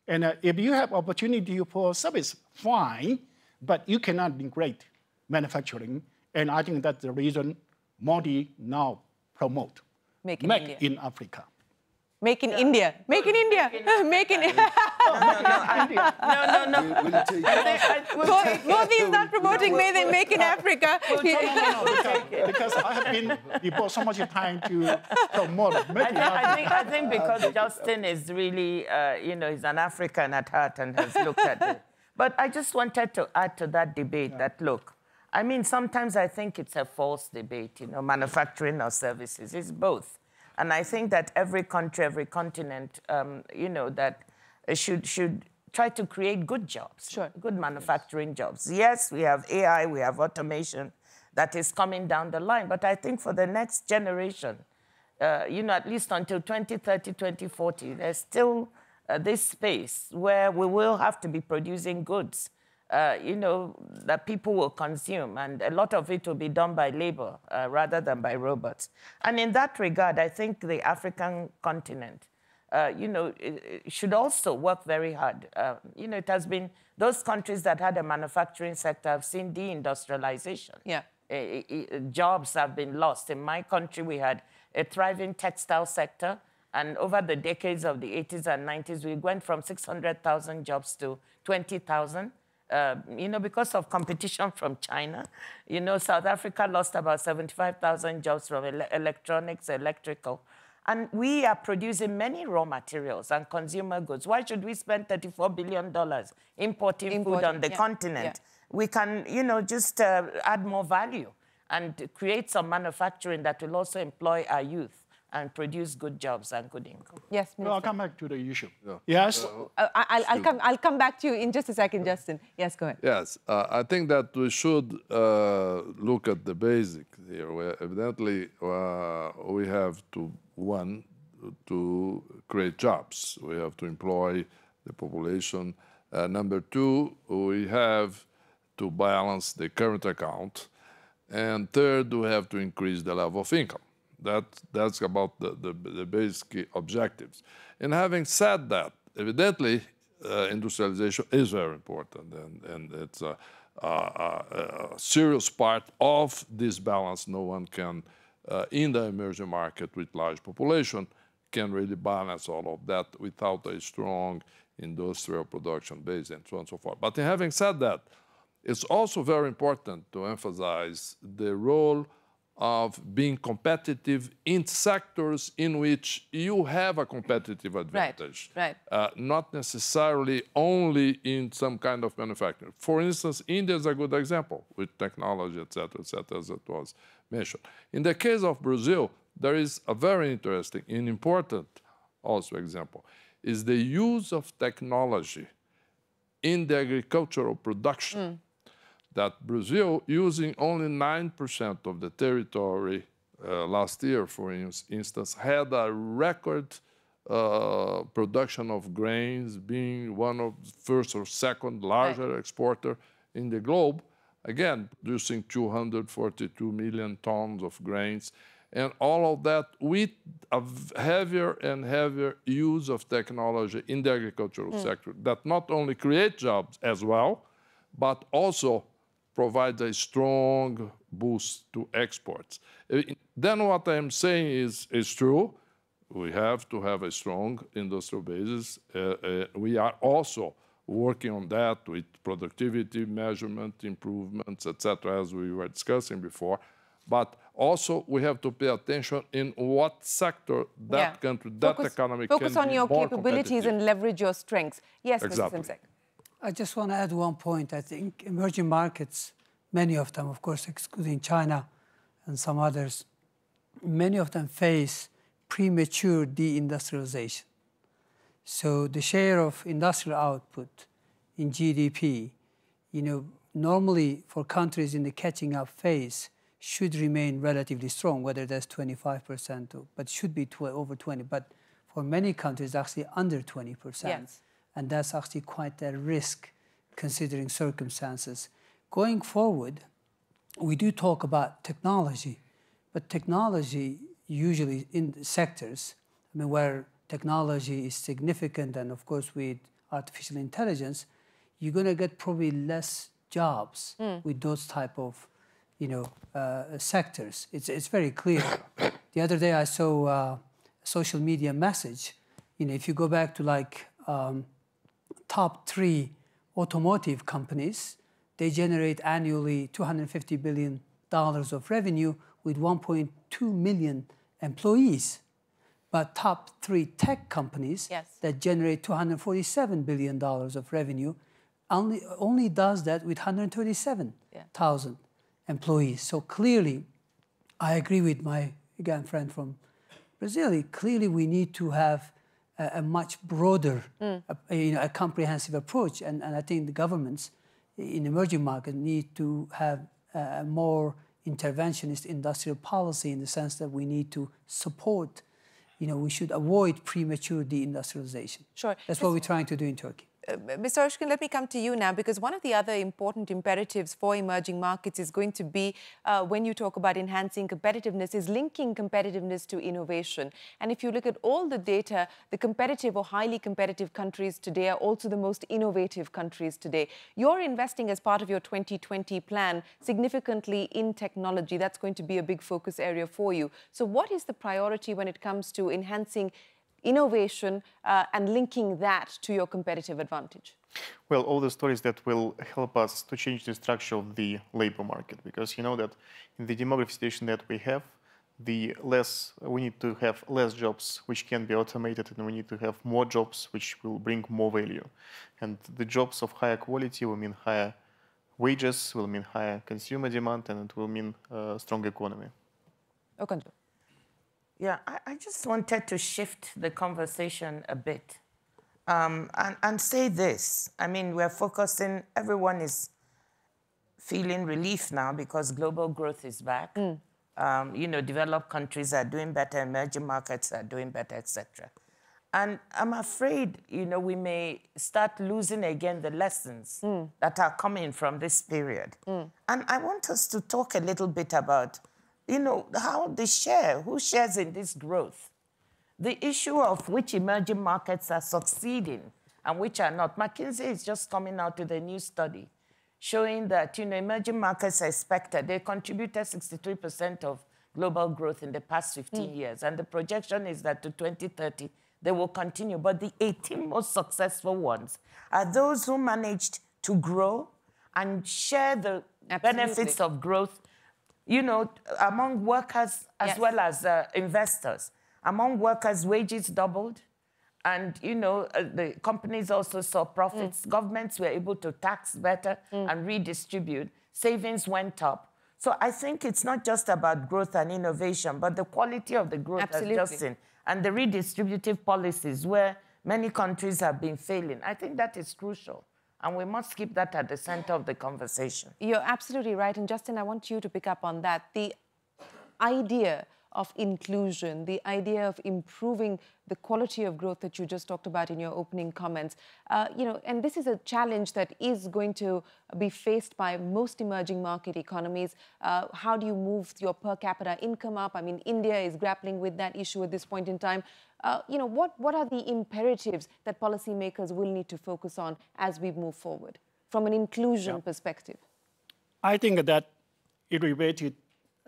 [SPEAKER 7] And uh, if you have opportunity for service, fine, but you cannot neglect manufacturing. And I think that's the reason Modi now promote
[SPEAKER 2] Make in
[SPEAKER 7] Make
[SPEAKER 2] India.
[SPEAKER 7] in Africa.
[SPEAKER 2] Make in India. Make in India. Make in
[SPEAKER 1] No, no, no.
[SPEAKER 5] We'll take
[SPEAKER 1] I think I- we'll
[SPEAKER 2] Mo-
[SPEAKER 1] take it.
[SPEAKER 2] Modi is not promoting Made in, make in Africa. He-
[SPEAKER 7] No, no, no, because, because I have been devote so much time to promote
[SPEAKER 1] I
[SPEAKER 7] Make in
[SPEAKER 1] think, I think, I think because Justin is really, uh, you know, he's an African at heart and has looked at it. But I just wanted to add to that debate that, look, I mean, sometimes I think it's a false debate, you know, manufacturing or services. It's both. And I think that every country, every continent, um, you know, that should, should try to create good jobs,
[SPEAKER 2] Sure.
[SPEAKER 1] good manufacturing jobs. Yes, we have AI, we have automation that is coming down the line. But I think for the next generation, uh, you know, at least until 2030, 2040, there's still uh, this space where we will have to be producing goods, uh, you know, that people will consume. And a lot of it will be done by labor uh, rather than by robots. And in that regard, I think the African continent, uh, you know, it, it should also work very hard. Uh, you know, it has been those countries that had a manufacturing sector have seen deindustrialization
[SPEAKER 2] Yeah.
[SPEAKER 1] jobs have been lost. In my country, we had a thriving textile sector. And over the decades of the 80s and 90s, we went from 600,000 jobs to 20,000. Uh, you know, because of competition from China, you know, South Africa lost about 75,000 jobs from ele- electronics, electrical. And we are producing many raw materials and consumer goods. Why should we spend $34 billion importing, food on the
[SPEAKER 2] yeah,
[SPEAKER 1] continent? we can, you know, just uh, add more value and create some manufacturing that will also employ our youth and produce good jobs and good income.
[SPEAKER 2] Yes,
[SPEAKER 7] Well, I'll come back to the issue. Yes,
[SPEAKER 2] Uh, I- I'll, I'll, come, I'll come back to you in just a second, Justin. Yes, go ahead.
[SPEAKER 6] Yes, uh, I think that we should uh, look at the basics here. Where evidently, uh, we have to one to create jobs. We have to employ the population. Uh, number two, we have to balance the current account, and third, we have to increase the level of income. That that's about the, the, the basic objectives. And having said that, evidently, uh, industrialization is very important, and, and it's a, a, a, serious part of this balance. No one can, uh, in the emerging market with large population, can really balance all of that without a strong industrial production base and so on and so forth. But in having said that, it's also very important to emphasize the role of being competitive in sectors in which you have a competitive advantage.
[SPEAKER 2] right.
[SPEAKER 6] Uh, not necessarily only in some kind of manufacturing. For instance, India is a good example with technology, et cetera, et cetera, as it was mentioned. In the case of Brazil, there is a very interesting and important also example, is the use of technology in the agricultural production that Brazil, using only 9% of the territory uh, last year, for instance, had a record uh, production of grains, being one of the first or second larger exporter in the globe, again, producing 242 million tons of grains, and all of that with a heavier and heavier use of technology in the agricultural sector that not only create jobs as well, but also provides a strong boost to exports. Uh, Then what I'm saying is, is true. We have to have a strong industrial basis. Uh, uh, we are also working on that with productivity measurement improvements, etc., as we were discussing before. But also we have to pay attention in what sector that
[SPEAKER 2] Yeah.
[SPEAKER 6] country, that
[SPEAKER 2] Focus-
[SPEAKER 6] economy
[SPEAKER 2] Focus
[SPEAKER 6] can
[SPEAKER 2] on
[SPEAKER 6] be
[SPEAKER 2] your
[SPEAKER 6] more
[SPEAKER 2] capabilities and leverage your strengths. Yes,
[SPEAKER 6] Exactly.
[SPEAKER 2] Mr. Şimşek.
[SPEAKER 3] I just want to add one point. I think emerging markets, many of them, of course, excluding China and some others, many of them face premature deindustrialization. So the share of industrial output in GDP, you know, normally for countries in the catching up phase should remain relatively strong, whether that's 25% or, but should be over 20. But for many countries, actually under 20%.
[SPEAKER 2] Yes.
[SPEAKER 3] And that's actually quite a risk considering circumstances. Going forward, we do talk about technology, but technology usually in sectors, I mean, where technology is significant, and of course with artificial intelligence, you're going to get probably less jobs with those type of, you know, uh, sectors. It's it's very clear. the other day I saw uh, a social media message. You know, if you go back to like um, top three automotive companies, they generate annually $250 billion of revenue with 1.2 million employees. But top three tech companies
[SPEAKER 2] Yes.
[SPEAKER 3] that generate $247 billion of revenue only, only does that with 137,000 employees. So clearly, I agree with my, again, friend from Brazil. Clearly, we need to have a, a much broader, mm. a, you know, a comprehensive approach. And, and I think the governments in emerging markets need to have a more interventionist industrial policy in the sense that we need to support, you know, we should avoid premature deindustrialization.
[SPEAKER 2] Sure.
[SPEAKER 3] That's what we're trying to do in Turkey.
[SPEAKER 2] Uh, Mr. Oreshkin, let me come to you now because one of the other important imperatives for emerging markets is going to be uh, when you talk about enhancing competitiveness is linking competitiveness to innovation. And if you look at all the data, the competitive or highly competitive countries today are also the most innovative countries today. You're investing as part of your 2020 plan significantly in technology. That's going to be a big focus area for you. So what is the priority when it comes to enhancing innovation uh, and linking that to your competitive advantage?
[SPEAKER 4] Well, all the stories that will help us to change the structure of the labor market, because you know that in the demographic situation that we have, the less we need to have less jobs which can be automated, and we need to have more jobs which will bring more value. And the jobs of higher quality will mean higher wages, will mean higher consumer demand, and it will mean uh, strong economy.
[SPEAKER 2] Okonjo.
[SPEAKER 1] Yeah, I, I just wanted to shift the conversation a bit um, and, and say this. I mean, we're focusing, everyone is feeling relief now because global growth is back. Um, you know, developed countries are doing better, emerging markets are doing better, etc. And I'm afraid, you know, we may start losing again the lessons that are coming from this period. And I want us to talk a little bit about, you know, how they share, who shares in this growth. The issue of which emerging markets are succeeding and which are not. McKinsey is just coming out with a new study showing that, you know, emerging markets are expected, they contributed 63% of global growth in the past 15 hmm. years. And the projection is that to 2030, they will continue. But the 18 most successful ones are those who managed to grow and share the benefits of growth, you know, among workers as
[SPEAKER 2] Yes.
[SPEAKER 1] well as uh, investors. Among workers, wages doubled. And, you know, uh, the companies also saw profits. Governments were able to tax better and redistribute. Savings went up. So I think it's not just about growth and innovation, but the quality of the growth
[SPEAKER 2] Absolutely.
[SPEAKER 1] as Justin and the redistributive policies where many countries have been failing. I think that is crucial. And we must keep that at the center of the conversation.
[SPEAKER 2] You're absolutely right. And Justin, I want you to pick up on that. The idea of inclusion, the idea of improving the quality of growth that you just talked about in your opening comments, uh, you know, and this is a challenge that is going to be faced by most emerging market economies. Uh, how do you move your per capita income up? I mean, India is grappling with that issue at this point in time. Uh, you know, what, what are the imperatives that policymakers will need to focus on as we move forward from an inclusion perspective?
[SPEAKER 7] I think that it related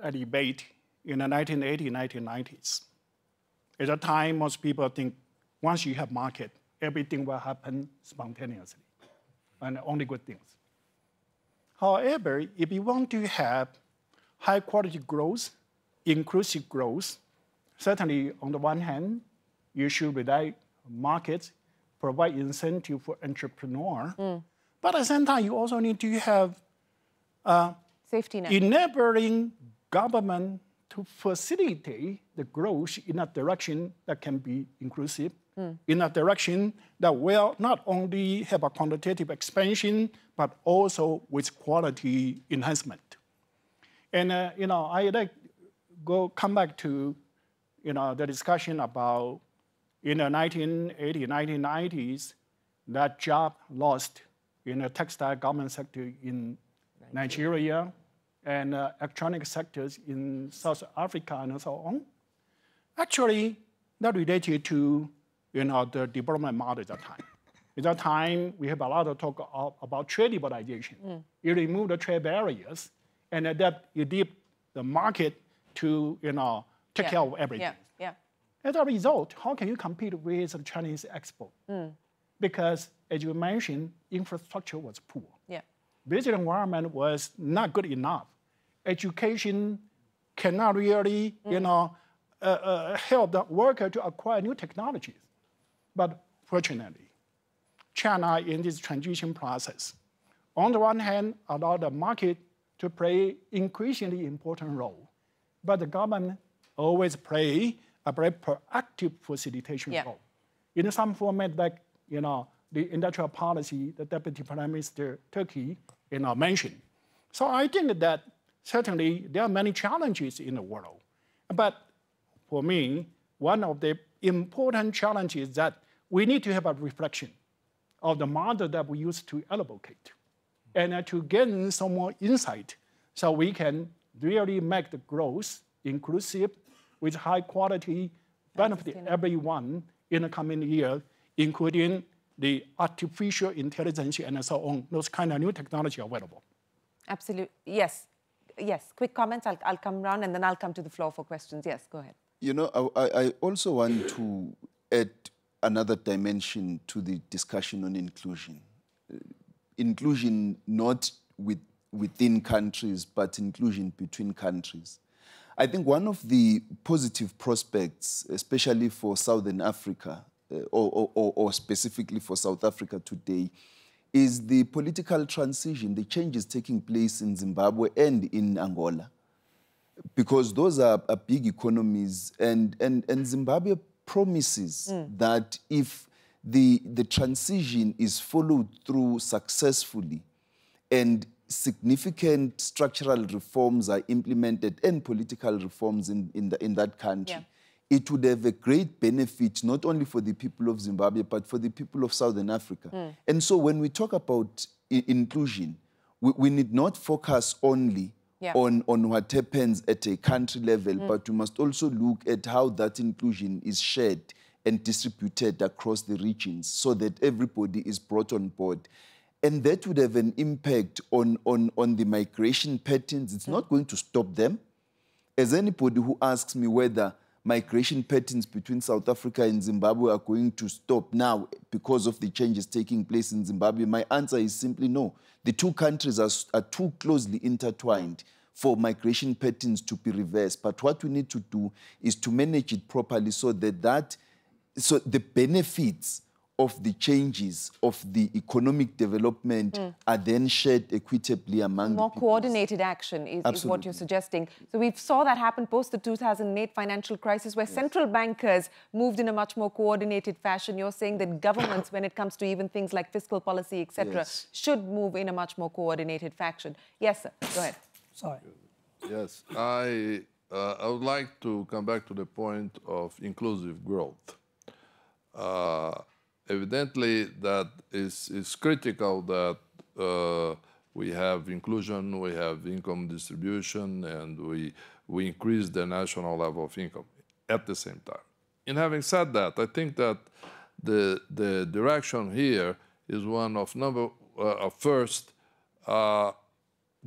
[SPEAKER 7] a debate in the 1980s, 1990s. At that time, most people think once you have market, everything will happen spontaneously. and only good things. However, if you want to have high quality growth, inclusive growth, certainly on the one hand, you should rely markets, provide incentive for entrepreneur. Mm. But at the same time, you also need to have uh,
[SPEAKER 2] Safety net.
[SPEAKER 7] enabling government to facilitate the growth in a direction that can be inclusive, mm. in a direction that will not only have a quantitative expansion, but also with quality enhancement. And uh, you know, I like go come back to you know the discussion about in the 1980s, 1990s, that job lost in the textile garment sector in Nigeria and uh, electronic sectors in South Africa and so on. Actually, that related to you know, the development model at that time. At that time, we have a lot of talk of, about trade liberalization. You remove the trade barriers, and that you give the market to you know, take
[SPEAKER 2] Yeah.
[SPEAKER 7] care of everything.
[SPEAKER 2] Yeah.
[SPEAKER 7] As a result, how can you compete with the Chinese export? Because, as you mentioned, infrastructure was poor.
[SPEAKER 2] Yeah.
[SPEAKER 7] Business environment was not good enough. Education cannot really, you know, uh, uh, help the worker to acquire new technologies. But fortunately, China in this transition process, on the one hand, allowed the market to play increasingly important role, but the government always play a very proactive facilitation
[SPEAKER 2] Yeah.
[SPEAKER 7] role. In some format like, you know, the industrial policy the Deputy Prime Minister Turkey, you know, mentioned. So I think that certainly there are many challenges in the world. But for me, one of the important challenges is that we need to have a reflection of the model that we used to advocate and to gain some more insight so we can really make the growth inclusive with high quality benefit everyone in the coming year, including the artificial intelligence and so on, those kind of new technology available.
[SPEAKER 2] Absolutely. Yes. Yes. Quick comments. I'll, I'll come round and then I'll come to the floor for questions. Yes, go ahead.
[SPEAKER 5] You know, I, I I also want to add another dimension to the discussion on inclusion. Uh, inclusion not with, within countries, but inclusion between countries. I think one of the positive prospects, especially for Southern Africa, uh, or, or- or, specifically for South Africa today, is the political transition, the changes taking place in Zimbabwe and in Angola. Because those are, are big economies and, and, and zimbabwe promises that if the, the transition is followed through successfully and significant structural reforms are implemented and political reforms in, in, the, in that country
[SPEAKER 2] Yeah.
[SPEAKER 5] it would have a great benefit not only for the people of Zimbabwe, but for the people of Southern Africa. Mm. And so when we talk about inclusion, we, we need not focus only
[SPEAKER 2] Yeah.
[SPEAKER 5] on, on what happens at a country level, mm. but we must also look at how that inclusion is shared and distributed across the regions so that everybody is brought on board. And that would have an impact on, on, on the migration patterns. It's not going to stop them as anybody who asks me whether migration patterns between South Africa and Zimbabwe are going to stop now because of the changes taking place in Zimbabwe, my answer is simply no. The two countries are, are too closely intertwined for migration patterns to be reversed. But what we need to do is to manage it properly so that that so the benefits of the changes of the economic development are then shared equitably among
[SPEAKER 2] More
[SPEAKER 5] the
[SPEAKER 2] coordinated action is, is what you're suggesting. So we saw that happen post the 2008 financial crisis, where central bankers moved in a much more coordinated fashion. You're saying that governments, when it comes to even things like fiscal policy, etc.,
[SPEAKER 5] Yes.
[SPEAKER 2] should move in a much more coordinated fashion. Yes, sir. Go ahead.
[SPEAKER 3] Sorry.
[SPEAKER 6] Yes, I, uh, I would like to come back to the point of inclusive growth. Uh, evidently, that is, is critical that uh, we have inclusion, we have income distribution, and we, we increase the national level of income at the same time. In having said that, I think that the, the direction here is one of number uh, first uh,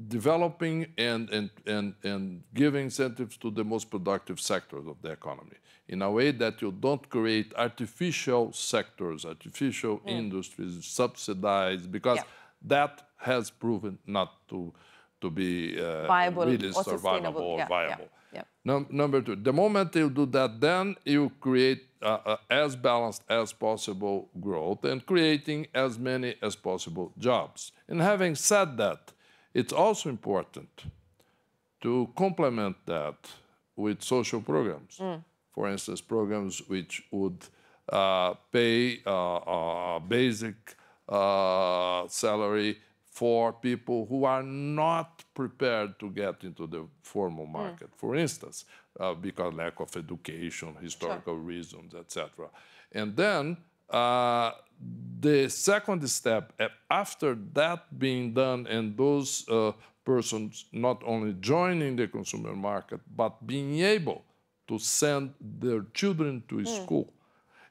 [SPEAKER 6] developing and, and, and, and giving incentives to the most productive sectors of the economy in a way that you don't create artificial sectors, artificial industries subsidized, because
[SPEAKER 2] Yeah.
[SPEAKER 6] that has proven not to, to be uh,
[SPEAKER 2] Viable
[SPEAKER 6] really
[SPEAKER 2] or
[SPEAKER 6] survivable
[SPEAKER 2] sustainable.
[SPEAKER 6] or
[SPEAKER 2] yeah,
[SPEAKER 6] viable.
[SPEAKER 2] yeah.
[SPEAKER 6] Num- number two, the moment you do that, then you create uh, uh, as balanced as possible growth and creating as many as possible jobs. And having said that, it's also important to complement that with social programs. For instance, programs which would uh, pay uh, uh, basic uh, salary for people who are not prepared to get into the formal market. For instance, uh, because lack of education, historical reasons, etc. And then uh, the second step, after that being done, and those uh, persons not only joining the consumer market, but being able to send their children to school.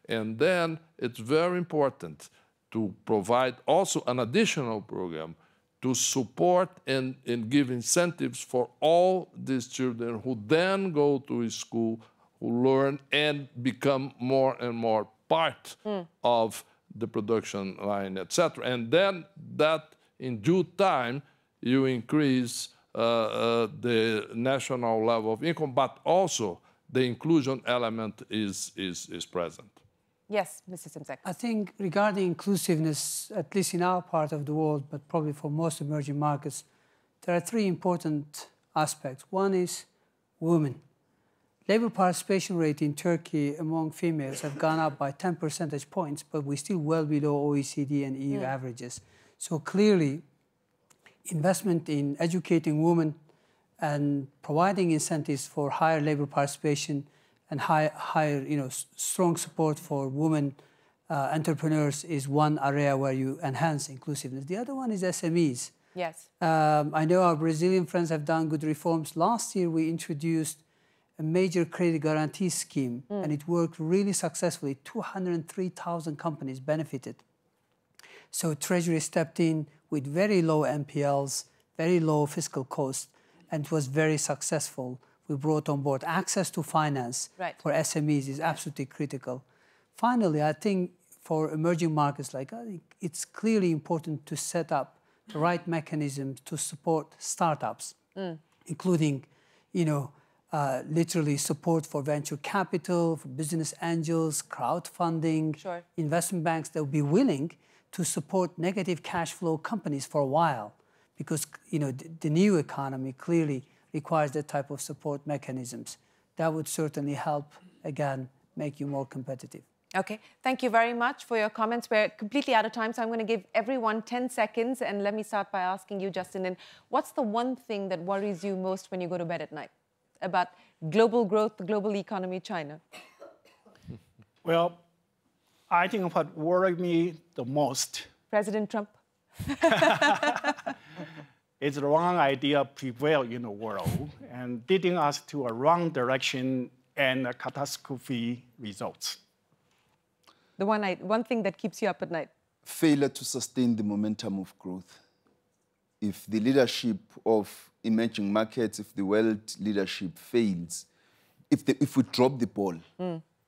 [SPEAKER 6] And then it's very important to provide also an additional program to support and, and give incentives for all these children who then go to school, who learn and become more and more part of the production line, etc. And then that in due time you increase uh, uh, the national level of income, but also the inclusion element is, is, is present.
[SPEAKER 2] Yes, Mr. Şimşek.
[SPEAKER 3] I think regarding inclusiveness, at least in our part of the world, but probably for most emerging markets, there are three important aspects. One is women. Labor participation rate in Turkey among females have gone up by 10 percentage points, but we're still well below OECD and EU averages. So clearly, investment in educating women and providing incentives for higher labor participation and high, higher, you know, strong support for women uh, entrepreneurs is one area where you enhance inclusiveness. The other one is SMEs.
[SPEAKER 2] Yes.
[SPEAKER 3] Um, I know our Brazilian friends have done good reforms. Last year, we introduced a major credit guarantee scheme, hmm. and it worked really successfully. 203,000 companies benefited. So Treasury stepped in with very low NPLs, very low fiscal cost, and it was very successful. We brought on board access to finance
[SPEAKER 2] Right.
[SPEAKER 3] for SMEs is absolutely critical. Finally, I think for emerging markets like it's clearly important to set up the right mechanisms to support startups, hmm. including, you know, uh, literally support for venture capital, for business angels, crowdfunding,
[SPEAKER 2] Sure.
[SPEAKER 3] investment banks that will be willing to support negative cash flow companies for a while because you know the, the new economy clearly requires that type of support mechanisms that would certainly help again make you more competitive
[SPEAKER 2] Okay, thank you very much for your comments. We're completely out of time, so I'm going to give everyone 10 seconds. And let me start by asking you, Justin, and what's the one thing that worries you most when you go to bed at night about global growth, the global economy, China?
[SPEAKER 7] Well, I think what worried me the most
[SPEAKER 2] President Trump?
[SPEAKER 7] is the wrong idea prevail in the world and leading us to a wrong direction and a catastrophe results.
[SPEAKER 2] The one, I, one thing that keeps you up at night?
[SPEAKER 5] failure to sustain the momentum of growth. If the leadership of emerging markets, if the world leadership fails, if, the, if we drop the ball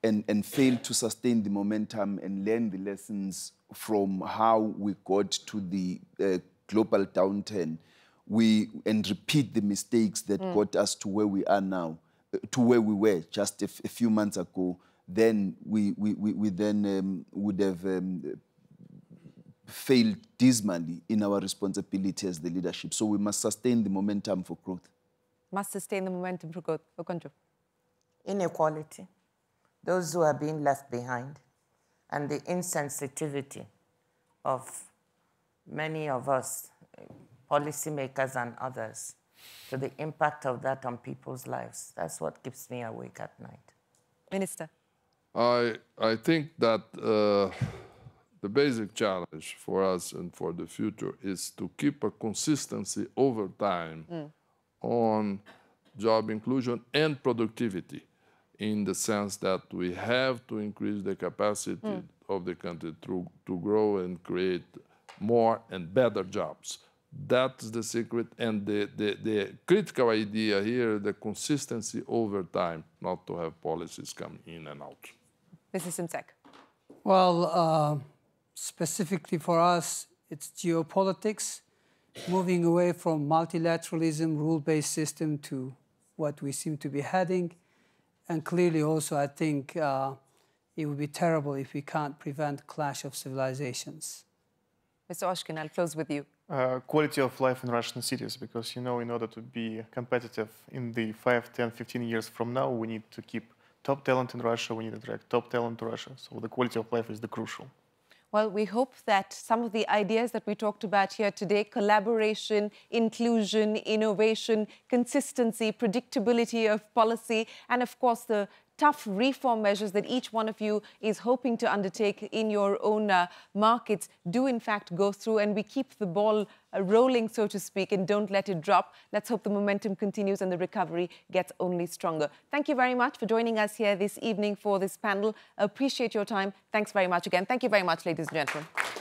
[SPEAKER 5] and, and fail to sustain the momentum and learn the lessons from how we got to the uh, global downturn, we and repeat the mistakes that got us to where we are now, uh, to where we were just a, f- a few months ago, then we, we, we, we then um, would have um, failed dismally in our responsibility as the leadership. So we must sustain the momentum for growth.
[SPEAKER 2] Must sustain the momentum for growth. Okonjo.
[SPEAKER 1] inequality, those who are being left behind, and the insensitivity of many of us, policymakers and others, to the impact of that on people's lives. That's what keeps me awake at night.
[SPEAKER 2] Minister.
[SPEAKER 6] I, I think that uh, the basic challenge for us and for the future is to keep a consistency over time on job inclusion and productivity in the sense that we have to increase the capacity of the country to, to grow and create more and better jobs. That's the secret and the, the, the critical idea here, the consistency over time, not to have policies come in and out.
[SPEAKER 2] Mrs. Şimşek.
[SPEAKER 3] Well, uh, specifically for us, It's geopolitics, moving away from multilateralism, rule-based system to what we seem to be heading. And clearly also, I think uh, it would be terrible if we can't prevent clash of civilizations.
[SPEAKER 2] Mr. Oreshkin, I'll close with you.
[SPEAKER 4] Uh, quality of life in Russian cities, because you know, in order to be competitive in the 5, 10, 15 years from now, we need to keep top talent in Russia, we need to attract top talent to Russia. So the quality of life is the crucial.
[SPEAKER 2] Well, we hope that some of the ideas that we talked about here today collaboration, inclusion, innovation, consistency, predictability of policy, and of course, the tough reform measures that each one of you is hoping to undertake in your own uh, markets do, in fact, go through, and we keep the ball uh, rolling, so to speak, and don't let it drop. Let's hope the momentum continues and the recovery gets only stronger. Thank you very much for joining us here this evening for this panel. Appreciate your time. Thanks very much again. Thank you very much, ladies and gentlemen.